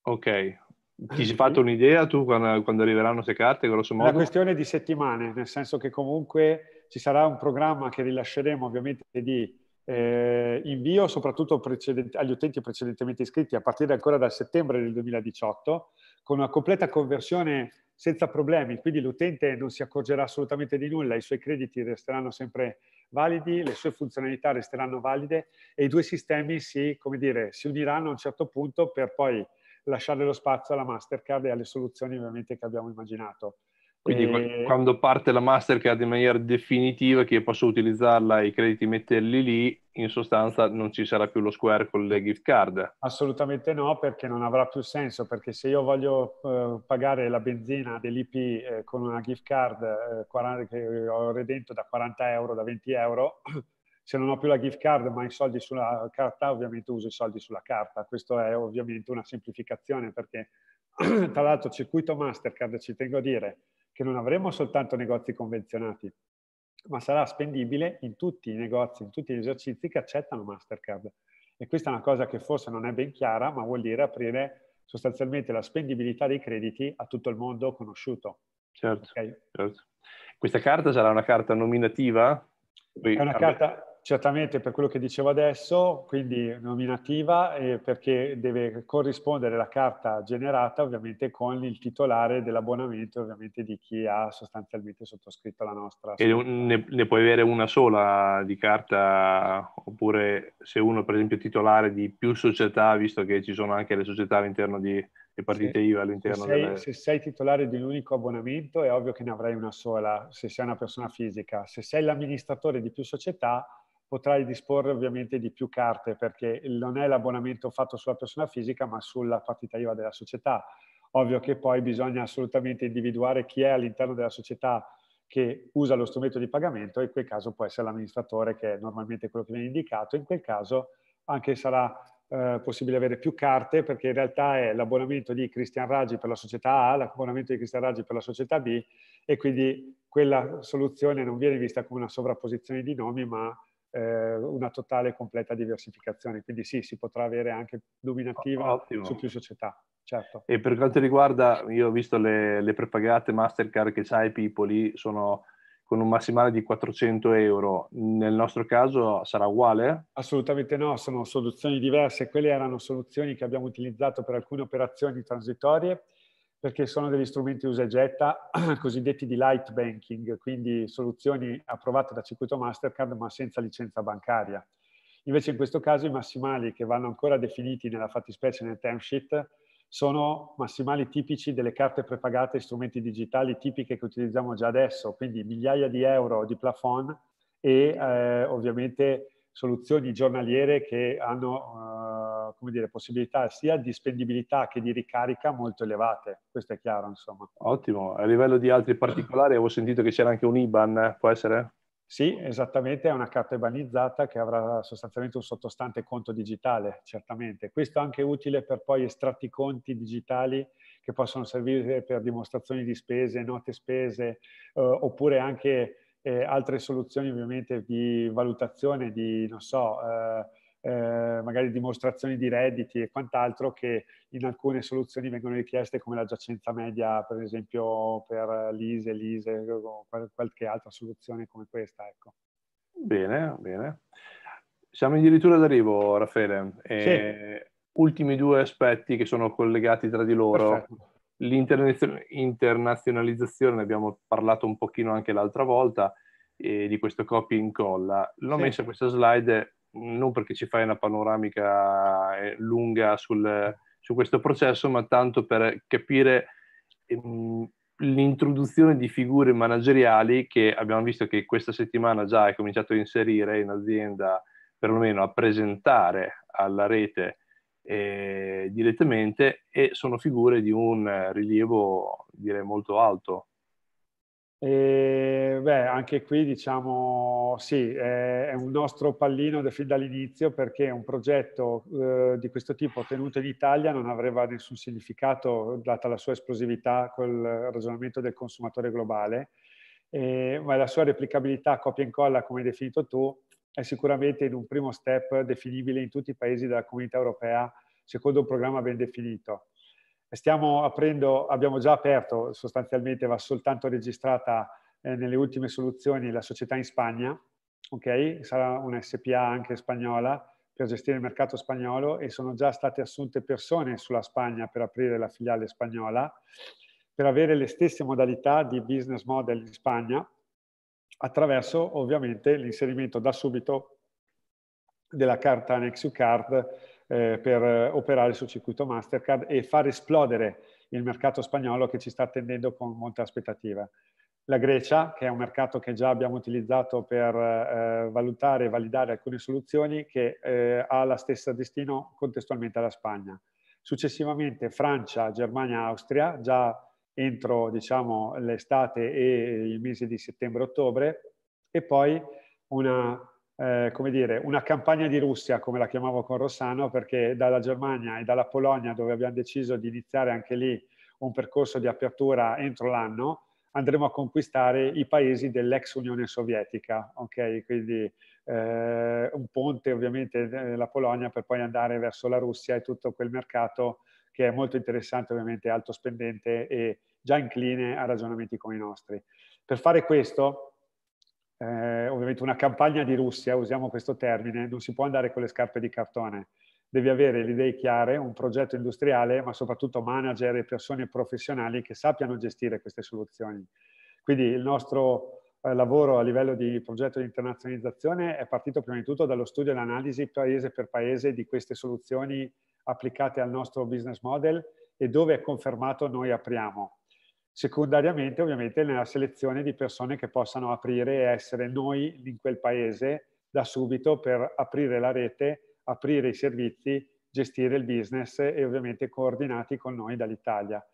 Ok. Ti sei fatto un'idea tu quando, quando arriveranno queste carte, grosso modo? È una questione di settimane, nel senso che comunque ci sarà un programma che rilasceremo ovviamente di eh, invio soprattutto agli utenti precedentemente iscritti a partire ancora dal settembre del 2018 con una completa conversione senza problemi, quindi l'utente non si accorgerà assolutamente di nulla, i suoi crediti resteranno sempre validi, le sue funzionalità resteranno valide e i due sistemi si, dire, si uniranno a un certo punto per poi lasciare lo spazio alla Mastercard e alle soluzioni ovviamente che abbiamo immaginato. Quindi e... quando parte la Mastercard in maniera definitiva, che io posso utilizzarla e i crediti metterli lì, in sostanza non ci sarà più lo square con le gift card. Assolutamente no, perché non avrà più senso, perché se io voglio eh, pagare la benzina dell'IP eh, con una gift card eh, 40, che ho redento da 40 euro, da 20 euro, se non ho più la gift card ma i soldi sulla carta, ovviamente uso i soldi sulla carta. Questo è ovviamente una semplificazione perché tra l'altro circuito Mastercard, ci tengo a dire, che non avremo soltanto negozi convenzionati, ma sarà spendibile in tutti i negozi, in tutti gli esercizi che accettano Mastercard. E questa è una cosa che forse non è ben chiara, ma vuol dire aprire sostanzialmente la spendibilità dei crediti a tutto il mondo conosciuto. Certo, okay? certo. Questa carta sarà una carta nominativa? È una carta, Certamente per quello che dicevo adesso, quindi nominativa, eh, perché deve corrispondere la carta generata ovviamente con il titolare dell'abbonamento, ovviamente di chi ha sostanzialmente sottoscritto la nostra. E ne, ne, puoi avere una sola di carta, oppure se uno per esempio è titolare di più società, visto che ci sono anche le società all'interno di, le partite IVA all'interno se sei, delle... se sei titolare di un unico abbonamento è ovvio che ne avrai una sola, se sei una persona fisica. Se sei l'amministratore di più società potrai disporre ovviamente di più carte perché non è l'abbonamento fatto sulla persona fisica ma sulla partita IVA della società. Ovvio che poi bisogna assolutamente individuare chi è all'interno della società che usa lo strumento di pagamento e in quel caso può essere l'amministratore che è normalmente quello che viene indicato. In quel caso anche sarà eh, possibile avere più carte perché in realtà è l'abbonamento di Cristian Raggi per la società A, l'abbonamento di Cristian Raggi per la società B e quindi quella soluzione non viene vista come una sovrapposizione di nomi ma eh, una totale e completa diversificazione. Quindi sì, si potrà avere anche dominativa Ottimo. su più società. Certo. E per quanto riguarda, io ho visto le, le prepagate Mastercard che c'hai, Pipoli, sono con un massimale di 400 euro. Nel nostro caso sarà uguale? Assolutamente no, sono soluzioni diverse. Quelle erano soluzioni che abbiamo utilizzato per alcune operazioni transitorie perché sono degli strumenti usa e getta cosiddetti di light banking, quindi soluzioni approvate da circuito Mastercard ma senza licenza bancaria. Invece in questo caso i massimali che vanno ancora definiti nella fattispecie nel term sheet sono massimali tipici delle carte prepagate e strumenti digitali tipiche che utilizziamo già adesso, quindi migliaia di euro di plafond e eh, ovviamente soluzioni giornaliere che hanno uh, come dire, possibilità sia di spendibilità che di ricarica molto elevate. Questo è chiaro, insomma. Ottimo. A livello di altri particolari, avevo sentito che c'era anche un IBAN, può essere? Sì, esattamente, è una carta ibanizzata che avrà sostanzialmente un sottostante conto digitale, certamente. Questo è anche utile per poi estratti conti digitali che possono servire per dimostrazioni di spese, note spese, eh, oppure anche eh, altre soluzioni ovviamente di valutazione di, non so, eh, eh, magari dimostrazioni di redditi e quant'altro che in alcune soluzioni vengono richieste come la giacenza media, per esempio per l'ISE, l'ISE o qualche altra soluzione come questa. Ecco. Bene, bene. Siamo addirittura d'arrivo, Raffaele. Sì. Ultimi due aspetti che sono collegati tra di loro. Perfetto L'internazionalizzazione, ne abbiamo parlato un pochino anche l'altra volta, eh, di questo copia e incolla. L'ho sì. messa questa slide non perché ci fai una panoramica eh, lunga sul, su questo processo, ma tanto per capire ehm, l'introduzione di figure manageriali che abbiamo visto che questa settimana già è cominciato a inserire in azienda, perlomeno a presentare alla rete eh, direttamente e sono figure di un rilievo direi molto alto. E, beh, anche qui diciamo sì, è, è un nostro pallino da fin dall'inizio perché un progetto eh, di questo tipo tenuto in Italia non avrebbe nessun significato data la sua esplosività col ragionamento del consumatore globale, e, ma la sua replicabilità copia e incolla, come hai definito tu, è sicuramente in un primo step definibile in tutti i paesi della comunità europea secondo un programma ben definito. Stiamo aprendo, abbiamo già aperto, sostanzialmente va soltanto registrata eh, nelle ultime soluzioni la società in Spagna ok? Sarà una SPA anche spagnola per gestire il mercato spagnolo e sono già state assunte persone sulla Spagna per aprire la filiale spagnola, per avere le stesse modalità di business model in Spagna, attraverso ovviamente l'inserimento da subito della carta Nexu Card eh, per operare sul circuito Mastercard e far esplodere il mercato spagnolo che ci sta attendendo con molta aspettativa la Grecia, che è un mercato che già abbiamo utilizzato per eh, valutare e validare alcune soluzioni, che eh, ha la stessa destino contestualmente alla Spagna. Successivamente Francia, Germania, Austria, già entro diciamo, l'estate e i mesi di settembre-ottobre, e poi una, eh, come dire, una campagna di Russia, come la chiamavo con Rossano, perché dalla Germania e dalla Polonia, dove abbiamo deciso di iniziare anche lì un percorso di apertura entro l'anno, andremo a conquistare i paesi dell'ex Unione Sovietica, ok? Quindi eh, un ponte ovviamente nella Polonia per poi andare verso la Russia e tutto quel mercato che è molto interessante, ovviamente alto spendente e già incline a ragionamenti come i nostri. Per fare questo, eh, ovviamente una campagna di Russia, usiamo questo termine, non si può andare con le scarpe di cartone devi avere le idee chiare, un progetto industriale, ma soprattutto manager e persone professionali che sappiano gestire queste soluzioni. Quindi il nostro eh, lavoro a livello di progetto di internazionalizzazione è partito prima di tutto dallo studio e l'analisi paese per paese di queste soluzioni applicate al nostro business model e dove è confermato noi apriamo. Secondariamente ovviamente nella selezione di persone che possano aprire e essere noi in quel paese da subito per aprire la rete aprire i servizi, gestire il business e ovviamente coordinati con noi dall'Italia.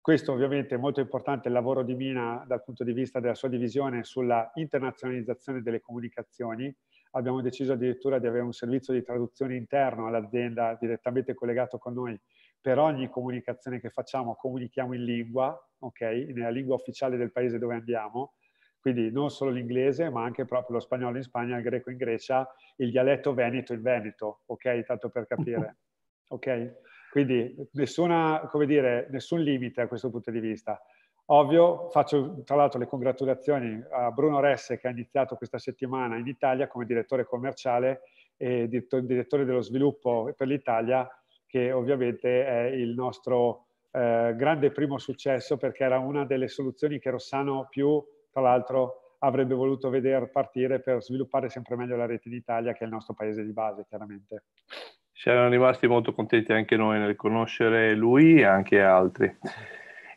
Questo ovviamente è molto importante il lavoro di Mina dal punto di vista della sua divisione sulla internazionalizzazione delle comunicazioni. Abbiamo deciso addirittura di avere un servizio di traduzione interno all'azienda direttamente collegato con noi. Per ogni comunicazione che facciamo comunichiamo in lingua, ok? Nella lingua ufficiale del paese dove andiamo quindi non solo l'inglese, ma anche proprio lo spagnolo in Spagna, il greco in Grecia, il dialetto veneto in Veneto, ok? Tanto per capire, ok? Quindi nessuna, come dire, nessun limite a questo punto di vista. Ovvio, faccio tra l'altro le congratulazioni a Bruno Resse che ha iniziato questa settimana in Italia come direttore commerciale e direttore dello sviluppo per l'Italia, che ovviamente è il nostro eh, grande primo successo perché era una delle soluzioni che Rossano più tra l'altro avrebbe voluto vedere partire per sviluppare sempre meglio la rete in Italia, che è il nostro paese di base, chiaramente. Erano rimasti molto contenti anche noi nel conoscere lui e anche altri.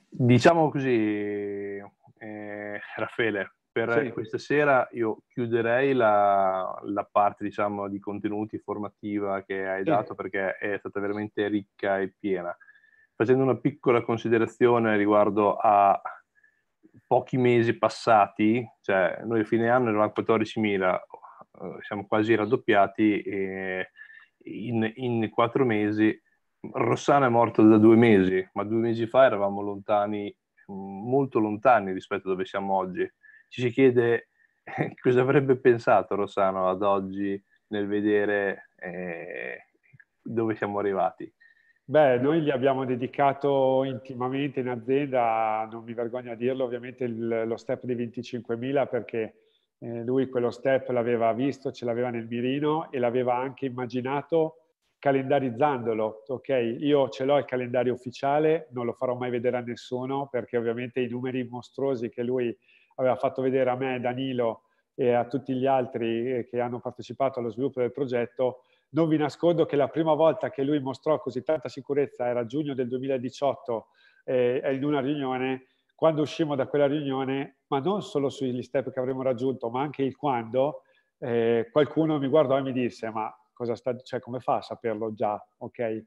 Diciamo così, eh, Raffaele, per sì. questa sera io chiuderei la, la parte diciamo, di contenuti formativa che hai sì. dato perché è stata veramente ricca e piena. Facendo una piccola considerazione riguardo a pochi mesi passati, cioè noi a fine anno eravamo 14.000, eh, siamo quasi raddoppiati e in, in quattro mesi Rossano è morto da due mesi, ma due mesi fa eravamo lontani, molto lontani rispetto a dove siamo oggi. Ci si chiede cosa avrebbe pensato Rossano ad oggi nel vedere eh, dove siamo arrivati. Beh, noi gli abbiamo dedicato intimamente in azienda, non mi vergogno a dirlo, ovviamente il, lo step di 25.000 perché eh, lui quello step l'aveva visto, ce l'aveva nel mirino e l'aveva anche immaginato calendarizzandolo. Ok, io ce l'ho il calendario ufficiale, non lo farò mai vedere a nessuno perché ovviamente i numeri mostruosi che lui aveva fatto vedere a me, Danilo e a tutti gli altri eh, che hanno partecipato allo sviluppo del progetto non vi nascondo che la prima volta che lui mostrò così tanta sicurezza era giugno del 2018 eh, in una riunione, quando uscimmo da quella riunione, ma non solo sugli step che avremmo raggiunto, ma anche il quando, eh, qualcuno mi guardò e mi disse, ma cosa sta, cioè, come fa a saperlo già? Ok.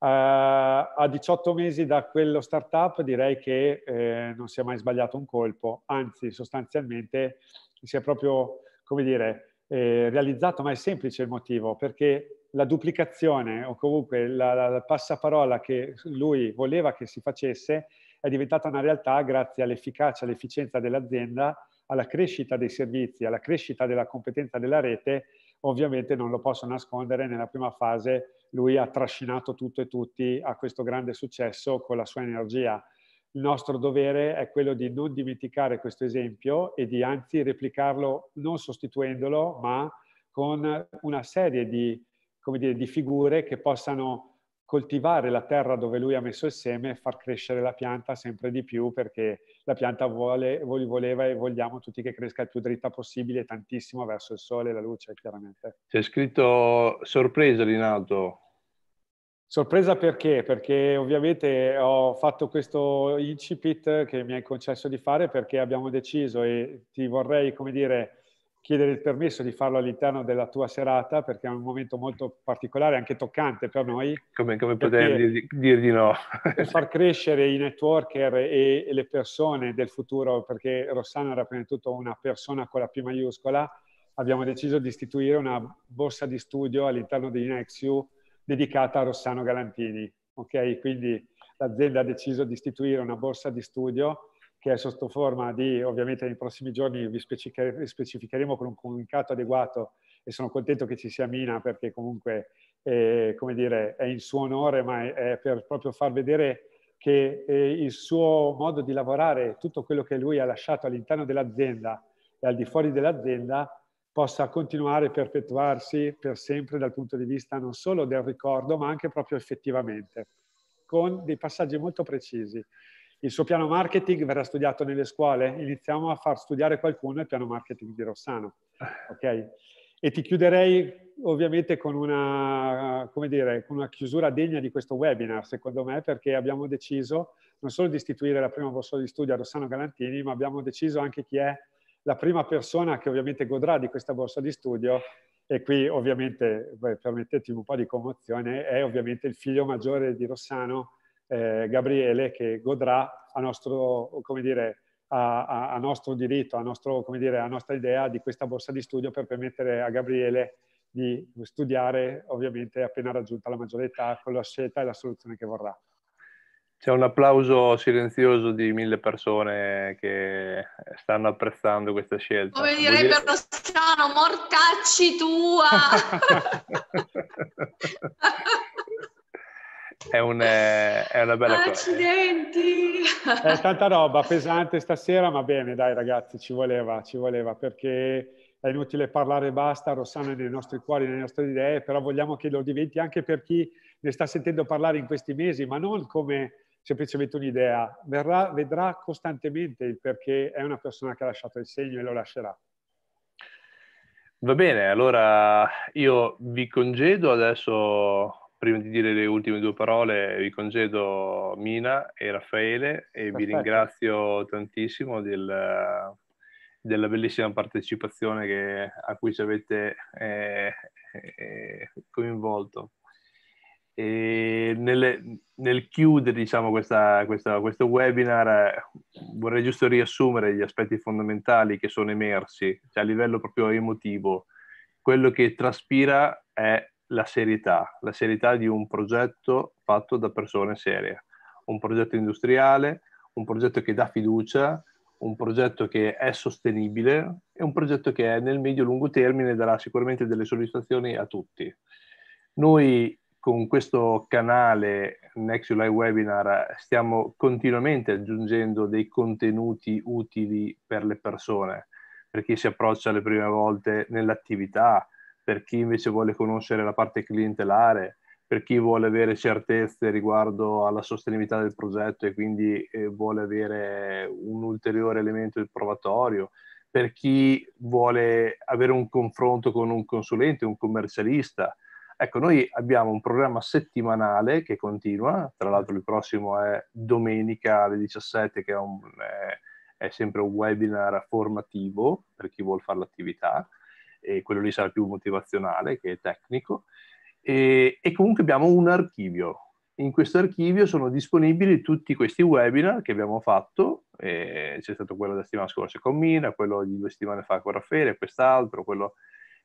Uh, a 18 mesi da quello startup direi che eh, non si è mai sbagliato un colpo, anzi sostanzialmente si è proprio, come dire, eh, realizzato, ma è semplice il motivo, perché la duplicazione o comunque la, la passaparola che lui voleva che si facesse è diventata una realtà grazie all'efficacia, all'efficienza dell'azienda, alla crescita dei servizi, alla crescita della competenza della rete. Ovviamente non lo posso nascondere, nella prima fase lui ha trascinato tutto e tutti a questo grande successo con la sua energia. il nostro dovere è quello di non dimenticare questo esempio e di anzi replicarlo non sostituendolo, ma con una serie di, dire, di figure che possano coltivare la terra dove lui ha messo il seme e far crescere la pianta sempre di più perché la pianta vuole, voleva e vogliamo tutti che cresca il più dritta possibile, tantissimo verso il sole e la luce, chiaramente. C'è scritto sorpresa, Rinato. Sorpresa perché? Perché ovviamente ho fatto questo incipit che mi hai concesso di fare perché abbiamo deciso e ti vorrei, come dire, chiedere il permesso di farlo all'interno della tua serata perché è un momento molto particolare, anche toccante per noi. Come, come poter dir, dir, di no? per far crescere i networker e, e, le persone del futuro, perché Rossano era prima di tutto una persona con la P maiuscola, abbiamo deciso di istituire una borsa di studio all'interno di Nexiu dedicata a Rossano Galantini. Ok, quindi l'azienda ha deciso di istituire una borsa di studio che è sotto forma di, ovviamente nei prossimi giorni vi specificheremo con un comunicato adeguato e sono contento che ci sia Mina perché comunque eh, come dire, è in suo onore, ma è, è per proprio far vedere che eh, il suo modo di lavorare, tutto quello che lui ha lasciato all'interno dell'azienda e al di fuori dell'azienda, possa continuare a perpetuarsi per sempre dal punto di vista non solo del ricordo, ma anche proprio effettivamente, con dei passaggi molto precisi. Il suo piano marketing verrà studiato nelle scuole. Iniziamo a far studiare qualcuno il piano marketing di Rossano. Ok? E ti chiuderei ovviamente con una, come dire, con una chiusura degna di questo webinar, secondo me, perché abbiamo deciso non solo di istituire la prima borsa di studio a Rossano Galantini, ma abbiamo deciso anche chi è la prima persona che ovviamente godrà di questa borsa di studio e qui ovviamente, beh, permettetemi un po' di commozione, è ovviamente il figlio maggiore di Rossano, eh, Gabriele che godrà a nostro, come dire, a, a, a nostro diritto, a, nostro, come dire, a nostra idea di questa borsa di studio per permettere a Gabriele di studiare ovviamente appena raggiunta la maggiore età con la scelta e la soluzione che vorrà. C'è un applauso silenzioso di mille persone che stanno apprezzando questa scelta. Come direbbe Rossano, mortacci tua! è, un, è, una bella Accidenti. cosa. È tanta roba, pesante stasera, ma bene, dai ragazzi, ci voleva, ci voleva, perché è inutile parlare basta, Rossano è nei nostri cuori, nelle nostre idee, però vogliamo che lo diventi anche per chi ne sta sentendo parlare in questi mesi, ma non come semplicemente un'idea, Verrà, vedrà costantemente il perché è una persona che ha lasciato il segno e lo lascerà. Va bene, allora io vi congedo adesso prima di dire le ultime due parole, vi congedo Mina e Raffaele e Perfetto. vi ringrazio tantissimo del, della bellissima partecipazione che, a cui ci avete eh, eh, coinvolto. Nelle, nel chiudere diciamo, questa, questa, questo webinar vorrei giusto riassumere gli aspetti fondamentali che sono emersi, cioè a livello proprio emotivo. Quello che traspira è la serietà, la serietà di un progetto fatto da persone serie, un progetto industriale, un progetto che dà fiducia, un progetto che è sostenibile e un progetto che è nel medio-lungo termine darà sicuramente delle soddisfazioni a tutti. Noi con questo canale Next Live Webinar stiamo continuamente aggiungendo dei contenuti utili per le persone, per chi si approccia le prime volte nell'attività, per chi invece vuole conoscere la parte clientelare, per chi vuole avere certezze riguardo alla sostenibilità del progetto e quindi eh, vuole avere un ulteriore elemento di provatorio, per chi vuole avere un confronto con un consulente, un commercialista. Ecco, noi abbiamo un programma settimanale che continua, tra l'altro il prossimo è domenica alle 17, che è, un, è, è sempre un webinar formativo per chi vuole fare l'attività e quello lì sarà più motivazionale che tecnico. E, e comunque abbiamo un archivio. In questo archivio sono disponibili tutti questi webinar che abbiamo fatto, eh, c'è stato quello della settimana scorsa con Mina, quello di due settimane fa con Raffaele, quest'altro, quello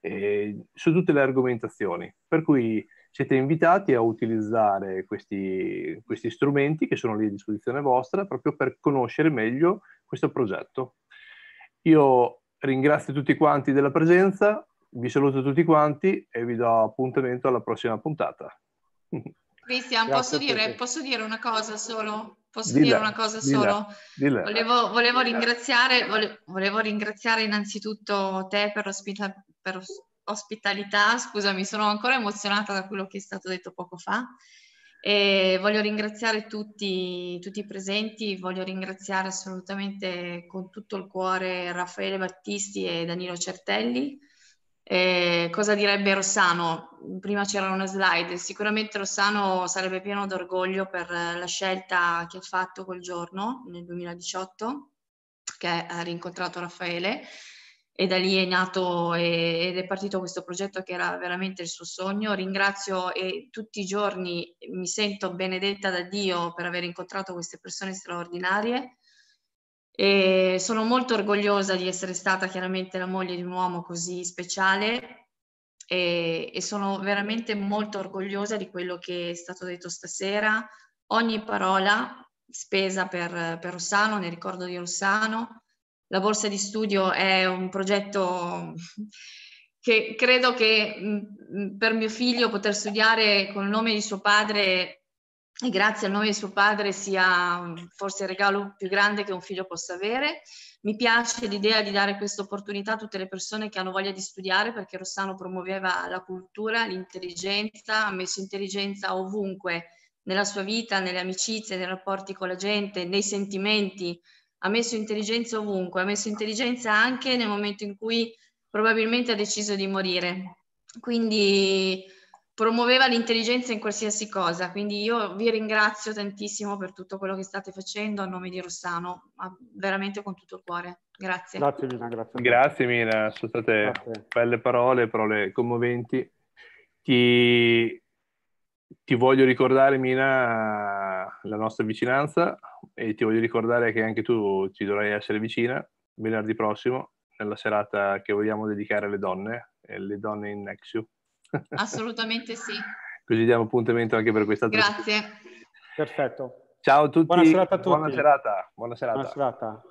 eh, su tutte le argomentazioni. Per cui siete invitati a utilizzare questi, questi strumenti che sono lì a disposizione vostra proprio per conoscere meglio questo progetto. Io ringrazio tutti quanti della presenza, vi saluto tutti quanti e vi do appuntamento alla prossima puntata. Cristian, posso dire, posso dire una cosa solo? Posso dilla, dire una cosa solo? Dilla, Volevo, volevo, ringraziare, volevo, ringraziare, innanzitutto te per, ospita, per ospitalità, scusami, sono ancora emozionata da quello che è stato detto poco fa. E voglio ringraziare tutti, tutti i presenti, voglio ringraziare assolutamente con tutto il cuore Raffaele Battisti e Danilo Certelli. Eh, cosa direbbe Rossano? Prima c'era una slide, sicuramente Rossano sarebbe pieno d'orgoglio per la scelta che ha fatto quel giorno, nel 2018, che ha rincontrato Raffaele e da lì è nato ed è partito questo progetto che era veramente il suo sogno. Ringrazio e tutti i giorni mi sento benedetta da Dio per aver incontrato queste persone straordinarie e sono molto orgogliosa di essere stata chiaramente la moglie di un uomo così speciale e, e sono veramente molto orgogliosa di quello che è stato detto stasera. Ogni parola spesa per, per Rossano, nel ricordo di Rossano. La borsa di studio è un progetto che credo che mh, per mio figlio poter studiare con il nome di suo padre e grazie al nome di suo padre sia mm, forse il regalo più grande che un figlio possa avere. Mi piace l'idea di dare questa opportunità a tutte le persone che hanno voglia di studiare perché Rossano promuoveva la cultura, l'intelligenza, ha messo intelligenza ovunque, nella sua vita, nelle amicizie, nei rapporti con la gente, nei sentimenti, ha messo intelligenza ovunque, ha messo intelligenza anche nel momento in cui probabilmente ha deciso di morire. Quindi promuoveva l'intelligenza in qualsiasi cosa, quindi io vi ringrazio tantissimo per tutto quello che state facendo a nome di Rossano, veramente con tutto il cuore. Grazie. Grazie Mina, grazie. Grazie Mina, sono state grazie. belle parole, parole commoventi. Ti, ti voglio ricordare Mina la nostra vicinanza e ti voglio ricordare che anche tu ci dovrai essere vicina venerdì prossimo nella serata che vogliamo dedicare alle donne, le donne in Nexiu. Assolutamente sì. Così diamo appuntamento anche per questa Grazie. Perfetto. Ciao a tutti. Buona serata a tutti. Buona serata. Buona serata. Buona serata.